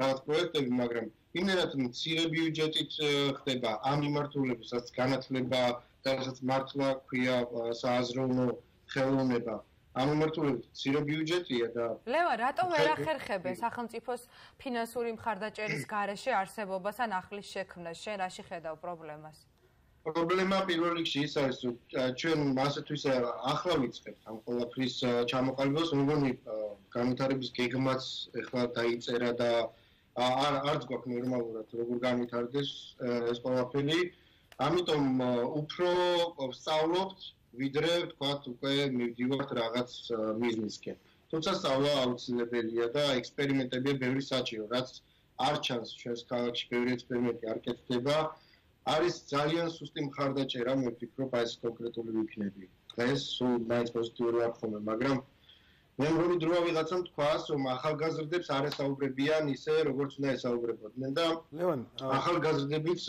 G: რაღაც პროექტები, მაგრამ იმერად მცირე ბიუჯეტით ხდება ამ იმართულებასაც განათლება, რასაც მართლა ქვია სააზროვნო ხელოვნება. ამ იმართულებით მცირე ბიუჯეტია და
A: ლევა, რატომ ვერ ახერხებენ სახელმწიფოს ფინანსური მხარდაჭერის გარეშე არსებობას ან ახლის შექმნას? შენ რაში ხედავ პრობლემას?
G: პრობლემა პირველ რიგში ის არის რომ ჩვენ მასათვის ახლა ვიწყებთ ამ ყველაფრის ჩამოყალიბებას მგონი განვითარების გეგმაც ეხლა დაიწერა და არ არც გვაქვს ნორმალურად როგორ განვითარდეს ეს ყველაფერი. ამიტომ უფრო ვსწავლობთ ვიდრე ვთქვათ უკვე მივდივართ რაღაც ბიზნესკენ. თუმცა სწავლა აუცილებელია და ექსპერიმენტებია ბევრი საჭირო რაც არ ჩანს ჩვენს ქალაქში ბევრი ექსპერიმენტი არ კეთდება არის ძალიან სუსტი მხარდაჭერა, მე ვფიქრობ, აი ეს კონკრეტული ვიქნები. დღეს სულ მაინც პოზიტიური აღხომა, მაგრამ მე მგონი დროა ვიღაცამ თქვას, რომ ახალგაზრდებს არ ესაუბრებიან ისე, როგორც უნდა ესაუბრებოდნენ და
B: ლევან,
G: ახალგაზრდებიც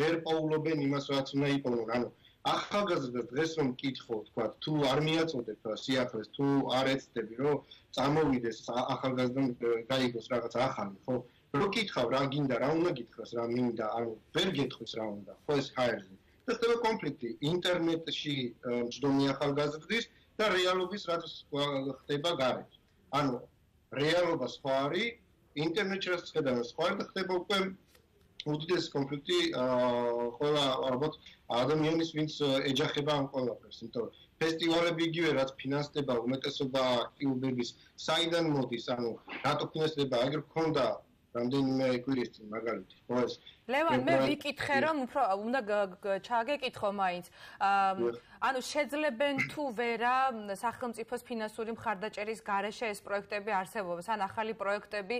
G: ვერ პოულობენ იმას, რაც უნდა იპოვონ. ანუ ახალგაზრდა დღეს რომ მკითხო, თქვა, თუ არ მიაწოდებ სიახლეს, თუ არ ეცდები, რომ წამოვიდეს ახალგაზრდა გაიგოს რაღაც ახალი, ხო? რო კითხავ რა გინდა რა უნდა გითხრას რა მინდა ანუ ვერ გეტყვის რა უნდა ხო ეს ჰაერზე. და ხდება კონფლიქტი. ინტერნეტში მჯდომი ახალგაზრდის და რეალობის რაც ხდება გარეთ. ანუ რეალობა სხვა არის ინტერნეტში რაც ხდება სხვა და ხდება უკვე უდიდესი კონფლიქტი ყველა ალბათ ადამიანის ვინც ეჯახება ამ ყველაფერს. იმიტომ რომ ფესტივალები იგივე რაც ფინანსდება უმეტესობა აქტიურების საიდან მოდის ანუ რატო ფინანსდება? აგერ ქონდა რამდენიმე კვირის წინ მაგალითად ხო ეს
A: ლევან მე ვიკითხე რომ უფრო უნდა ჩაგეკითხო მაინც. ანუ შეძლებენ თუ ვერა სახელმწიფოს ფინანსური მხარდაჭერის გარეშე ეს პროექტები არსებობს. ან ახალი პროექტები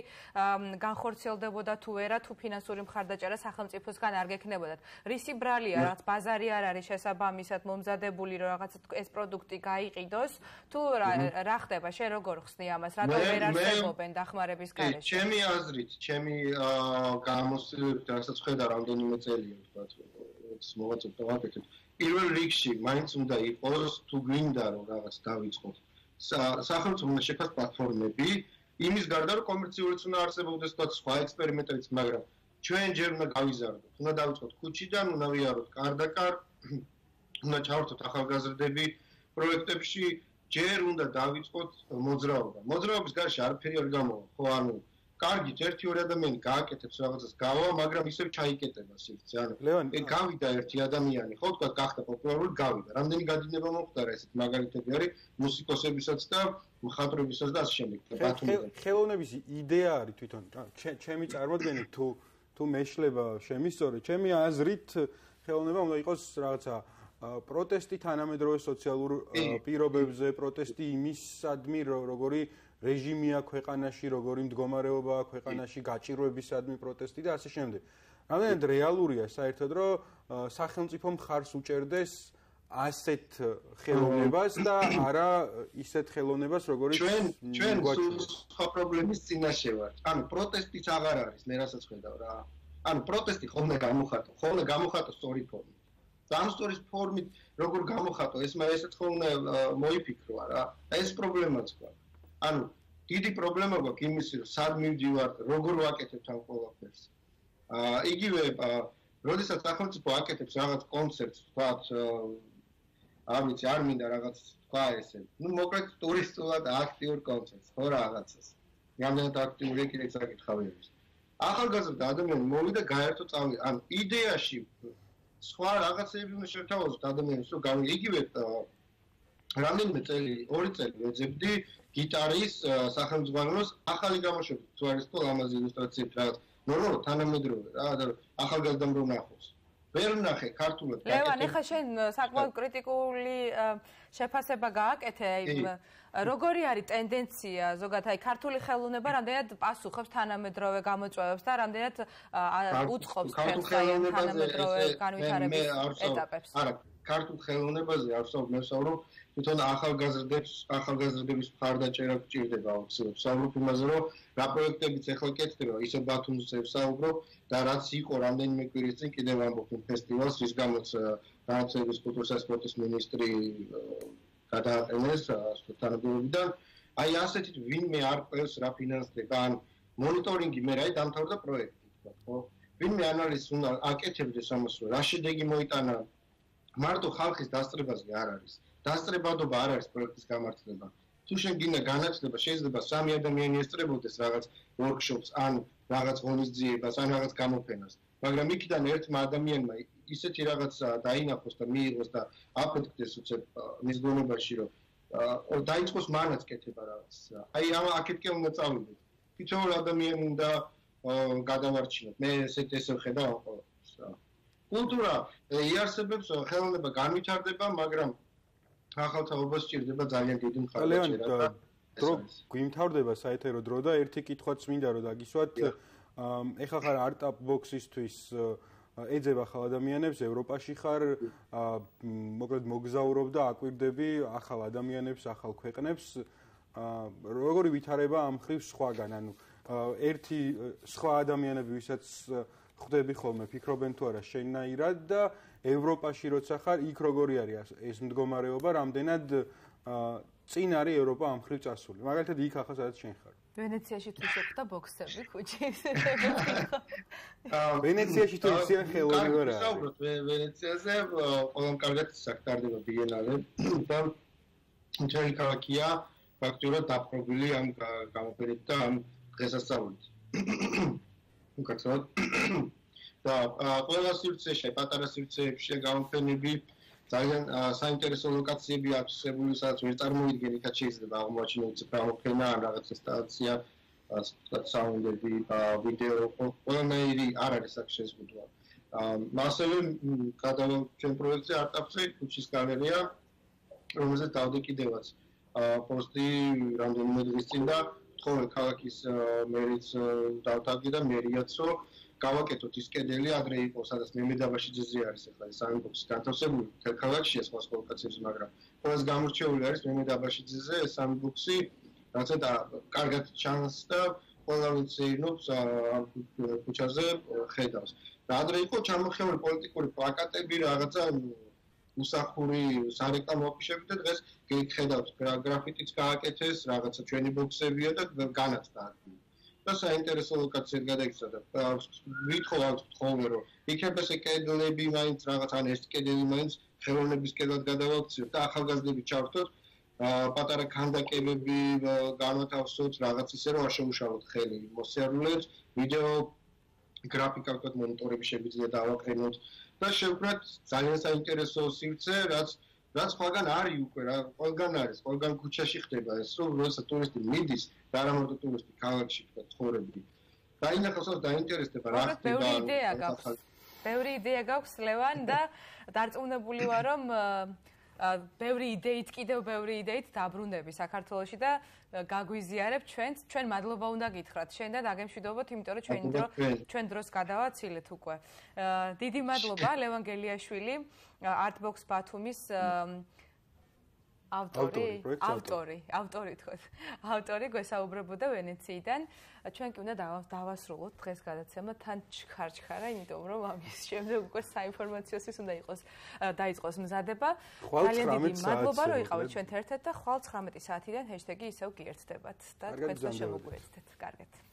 A: განხორციელდებოდა თუ ვერა თუ ფინანსური მხარდაჭერა სახელმწიფოსგან არ გექნებოდათ. რისი ბრალია რაც ბაზარი არ არის შესაბამისად მომზადებული რომ რაღაც ეს პროდუქტი გაიყიდოს თუ რა ხდება? შენ როგორ ხსნი ამას? რატომ ვერ არსებობენ დახმარების გარეშე?
G: ჩემი აზრით ჩემი გამოსწრებით რასაც ხედა რამდენიმე წელია თქვათ ეს მოვაწოდო ვაკეთებ. პირველ რიგში მაინც უნდა იყოს თუ გვინდა რომ რაღაც დავიწყოთ სახელმწიფო უნდა შექმნას პლატფორმები იმის გარდა რომ კომერციულიც უნდა არსებობდეს თქვათ სხვა ექსპერიმენტებიც მაგრამ ჩვენ ჯერ უნდა გავიზარდოთ. უნდა დავიწყოთ ქუჩიდან უნდა ვიაროთ კარდაკარ უნდა ჩავართოთ ახალგაზრდები პროექტებში ჯერ უნდა დავიწყოთ მოძრაობა. მოძრაობის გარშე არაფერი არ გამოვა ხო ანუ კარგით ერთი ორი ადამიანი გააკეთებს რაღაცას გავა, მაგრამ ისევ ჩაიკეტება სივრცე. ანუ ე გავიდა ერთი ადამიანი, ხო თქვა გახდა პოპულარული, გავიდა. რამდენი გადინება მომხდარა ესეთ მაგალითები არის მუსიკოსებისაც და მხატვრებისაც და ასე შემდეგ.
B: ხელოვნების იდეა არის თვითონ ჩემი წარმოდგენით თუ თუ მეშლება შემისწორე, ჩემი აზრით ხელოვნება უნდა იყოს რაღაცა პროტესტი თანამედროვე სოციალურ პირობებზე, პროტესტი იმისადმი როგორი რეჟიმია ქვეყანაში, როგორი მდგომარეობაა ქვეყანაში, გაჭირვებისადმი პროტესტი და ასე შემდეგ. რამდენად რეალურია საერთოდ რომ სახელმწიფო მხარს უჭერდეს ასეთ ხელოვნებას და არა ისეთ ხელოვნებას, როგორიც
G: ჩვენ ჩვენ სხვა პრობლემის წინაშე ვართ. ანუ პროტესტიც აღარ არის, მე რასაც ხედავ რა. ანუ პროტესტი ხოლმე გამოხატო, ხოლმე გამოხატო სწორი ფორმით. ამ სწორი ფორმით როგორ გამოხატო, ეს მე ესეც ხოლმე მოიფიქროა რა. ეს პრობლემაც გვაქვს. ანუ დიდი პრობლემა გვაქვს იმის რომ სად მივდივართ როგორ ვაკეთებთ ამ ყველაფერს. აა იგივე როდესაც სახელმწიფო აკეთებს რაღაც კონცერტს თქვათ არ ვიცი არ მინდა რაღაც თქვა ესე. ну მოკლედ ტურისტულად აქტიურ კონცერტს ხო რაღაცას. რამდენად აქტიური კიდე საკითხავი არის ახალგაზრდა ადამიანი მოვიდა გაერთო წავი ან იდეაში სხვა რაღაცები უნდა შევთავაზოთ ადამიანებს, რომ იგივე რამდენიმე წელი, ორი წელი ვეძებდი გიტარის სახელმძღვანელოს ახალი გამოშვებით, თუ არის თქო ლამაზი ილუსტრაციები რაღაც ნორმალურად თანამედროვე რა და ახალგაზრდამ რო ნახოს. ვერ ნახე ქართულად.
A: ლევან, ეხა შენ საკმაოდ კრიტიკული შეფასება გააკეთე აი როგორი არის ტენდენცია ზოგადად აი ქართული ხელოვნება რამდენად პასუხობს თანამედროვე გამოწვევებს და რამდენად უწყობს თანამედროვე განვითარების ეტაპებს?
G: არა, ქართულ ხელოვნებაზე არსებობს მესაურო თვითონ ახალგაზრდებს ახალგაზრდების მხარდაჭერა გჭირდება აუცილებლად. საუბრობ იმაზე, რომ რა პროექტებიც ახლა კეთდება, ისე ბათუმზე ვსაუბრობ და რაც იყო რამდენიმე კვირის წინ კიდევ ამბობ იმ ფესტივალს, რის გამოც განათლების კულტურისა და სპორტის ministri გადააყენეს თანამდებობიდან. აი ასეთით ვინმე არ ყვევს რა ფინანსდება, ან მონიტორინგი მე რაი დამთავრდა პროექტი, თქვა, ხო? ვინმე ანალიზს უნდა აკეთებდეს ამას, რა შედეგი მოიტანა მარტო ხალხის დასწრებაზე არ არის. დასწრებადობა არ არის პროექტის გამართლება. თუ შენ გინდა განათლება, შეიძლება სამი ადამიანი ესწრებოდეს რაღაც workshops ან რაღაც ღონისძიებას ან რაღაც გამოფენას. მაგრამ იქიდან ერთმა ადამიანმა ისეთი რაღაცა დაინახოს და მიიღოს და აფეთქდეს უცებ მის გონებაში რომ დაიწყოს მანაც კეთება რაღაც აი ამ აქეთკე უნდა წავიდეთ თითოეულ ადამიანს უნდა გადავარჩინოთ მე ესეთ ესე ვხედავ ყოველთვის კულტურა იარსებებს ხელოვნება განვითარდება მაგრამ ახალთაობას სჭირდება ძალიან დიდი მხარდაჭერა
B: დრო გვიმთავრდება საეთერო დრო და ერთი კითხვაც მინდა რომ დაგისვათ ეხლა ხარ არტაპ ბოქსისთვის ეძება ხალ ადამიანებს ევროპაში ხარ მოკლედ მოგზაურობ და აკვირდები ახალ ადამიანებს ახალ ქვეყნებს როგორი ვითარება ამ ხრივ სხვაგან ანუ ერთი სხვა ადამიანები ვისაც ხვდები ხოლმე ფიქრობენ თუ არა შენნაირად და ევროპაში როცა ხარ იქ როგორი არის ეს მდგომარეობა რამდენად წინ არის ევროპა ამ ხრივ წასული მაგალითად იქ ახლა სადაც შენ ხარ
A: ვენეციაში თუ შეხვდა ბოქსები ქუჩის.
B: ვენეციაში თუ ისე ხელოვნებაა რა.
G: საუბრობთ ვენეციაზე, ყველამ კარგად საკტარდება ბიენალე და ჩვენი ქალაქია ფაქტურად დაპყრობილი ამ გამოფენით და ამ დღესასწაულით. უკაცრავად და ყველა სივრცეში, პატარა სივრცეებში გამოფენები ძალიან საინტერესო ლოკაციები აქვს შეგული სადაც ვერ წარმოიდგენთ რა შეიძლება აღმოაჩინოთ პროფენა ან რაღაც ინსტალაცია საუნდები ვიდეო ყველანაირი არ არის აქ შეზღუდვა. მასევე გადავალ ჩვენ პროექტზე არტაფზე კუჩის გალერეა რომელზეც დავდე კიდევაც პოსტი რამდენიმე დღის წინ და თხოვე ქალაქის მერიც დავთაგდი და მერიაცო გავაკეთოთ ის კედელი ადრე იყო სადაც მემედაბაში ძეზე არის ახლა ეს ამბობს განთავსებული თელქალაქშია სხვა ლოკაციებში მაგრამ ყოველს გამორჩეული არის მემედაბაში ძეზე ეს ამბოქსი რაც და კარგად ჩანს და ყველა ვიცინობს ამ ქუჩაზე ხედავს. და ადრე იყო ჩამოხეული პოლიტიკური პლაკატები რაღაცა უსახური სარეკლამო აფიშები და დღეს გეხედავთ გრაფიტიც გააკეთეს რაღაცა ჩვენი ბოქსებია და განაცხადა და საინტერესო ლოკაციად გადაიქცა და ვითხოვავთ ხოლმე რომ იქნება ეს კედლები მაინც რაღაც ან ეს კედელი მაინც ხელოვნების კედლად გადავაქციოთ და ახალგაზრდები ჩავთოთ პატარა კანდაკებები განვათავსოთ რაღაც ისე რომ არ შეუშალოთ ხელი. მოსიარულეთ ვიდეო გრაფიკა ვქოთ მონიტორები შეგვიძლია დავაყენოთ და შევკრათ ძალიან საინტერესო სივრცე რაც რაც ყველგან არის უკვე რა ყველგან არის ყველგან ქუჩაში ხდება ეს რომ როცა ტურისტი მიდის და არა მარტო ტურისტი ქალაქში და ცხოვრები. დაინახავს და დაინტერესდება რა ხდება
A: ბევრი იდეა გაქვს. ბევრი იდეა გაქვს ლევან და დარწმუნებული ვარ რომ ბევრი იდეით კიდევ ბევრი იდეით დაბრუნდები საქართველოში და გაგვიზიარებ ჩვენც ჩვენ მადლობა უნდა გითხრათ. შენ და დაგემშვიდობოთ იმიტომ რომ ჩვენი დრო ჩვენ დროს გადავაცილეთ უკვე. დიდი მადლობა ლევან გელიაშვილი artbox ბათუმის ავტორი ავტორი ავტორი. თქოს ავტორი გვესაუბრებოდა ვენეციიდან. ჩვენ კი უნდა დავასრულოთ დღეს გადაცემა თან ჩქარჩქარა იმიტომ რომ ამის შემდეგ უკვე საინფორმაციოსის უნდა იყოს დაიწყოს მზადება.
B: ძალიან დიდი
A: მადლობა რომ იყავით ჩვენ ერთად და ხვალ 19 საათიდან ისევ გიერთდებათ და თქვენს შემოგვიერთდეთ კარგად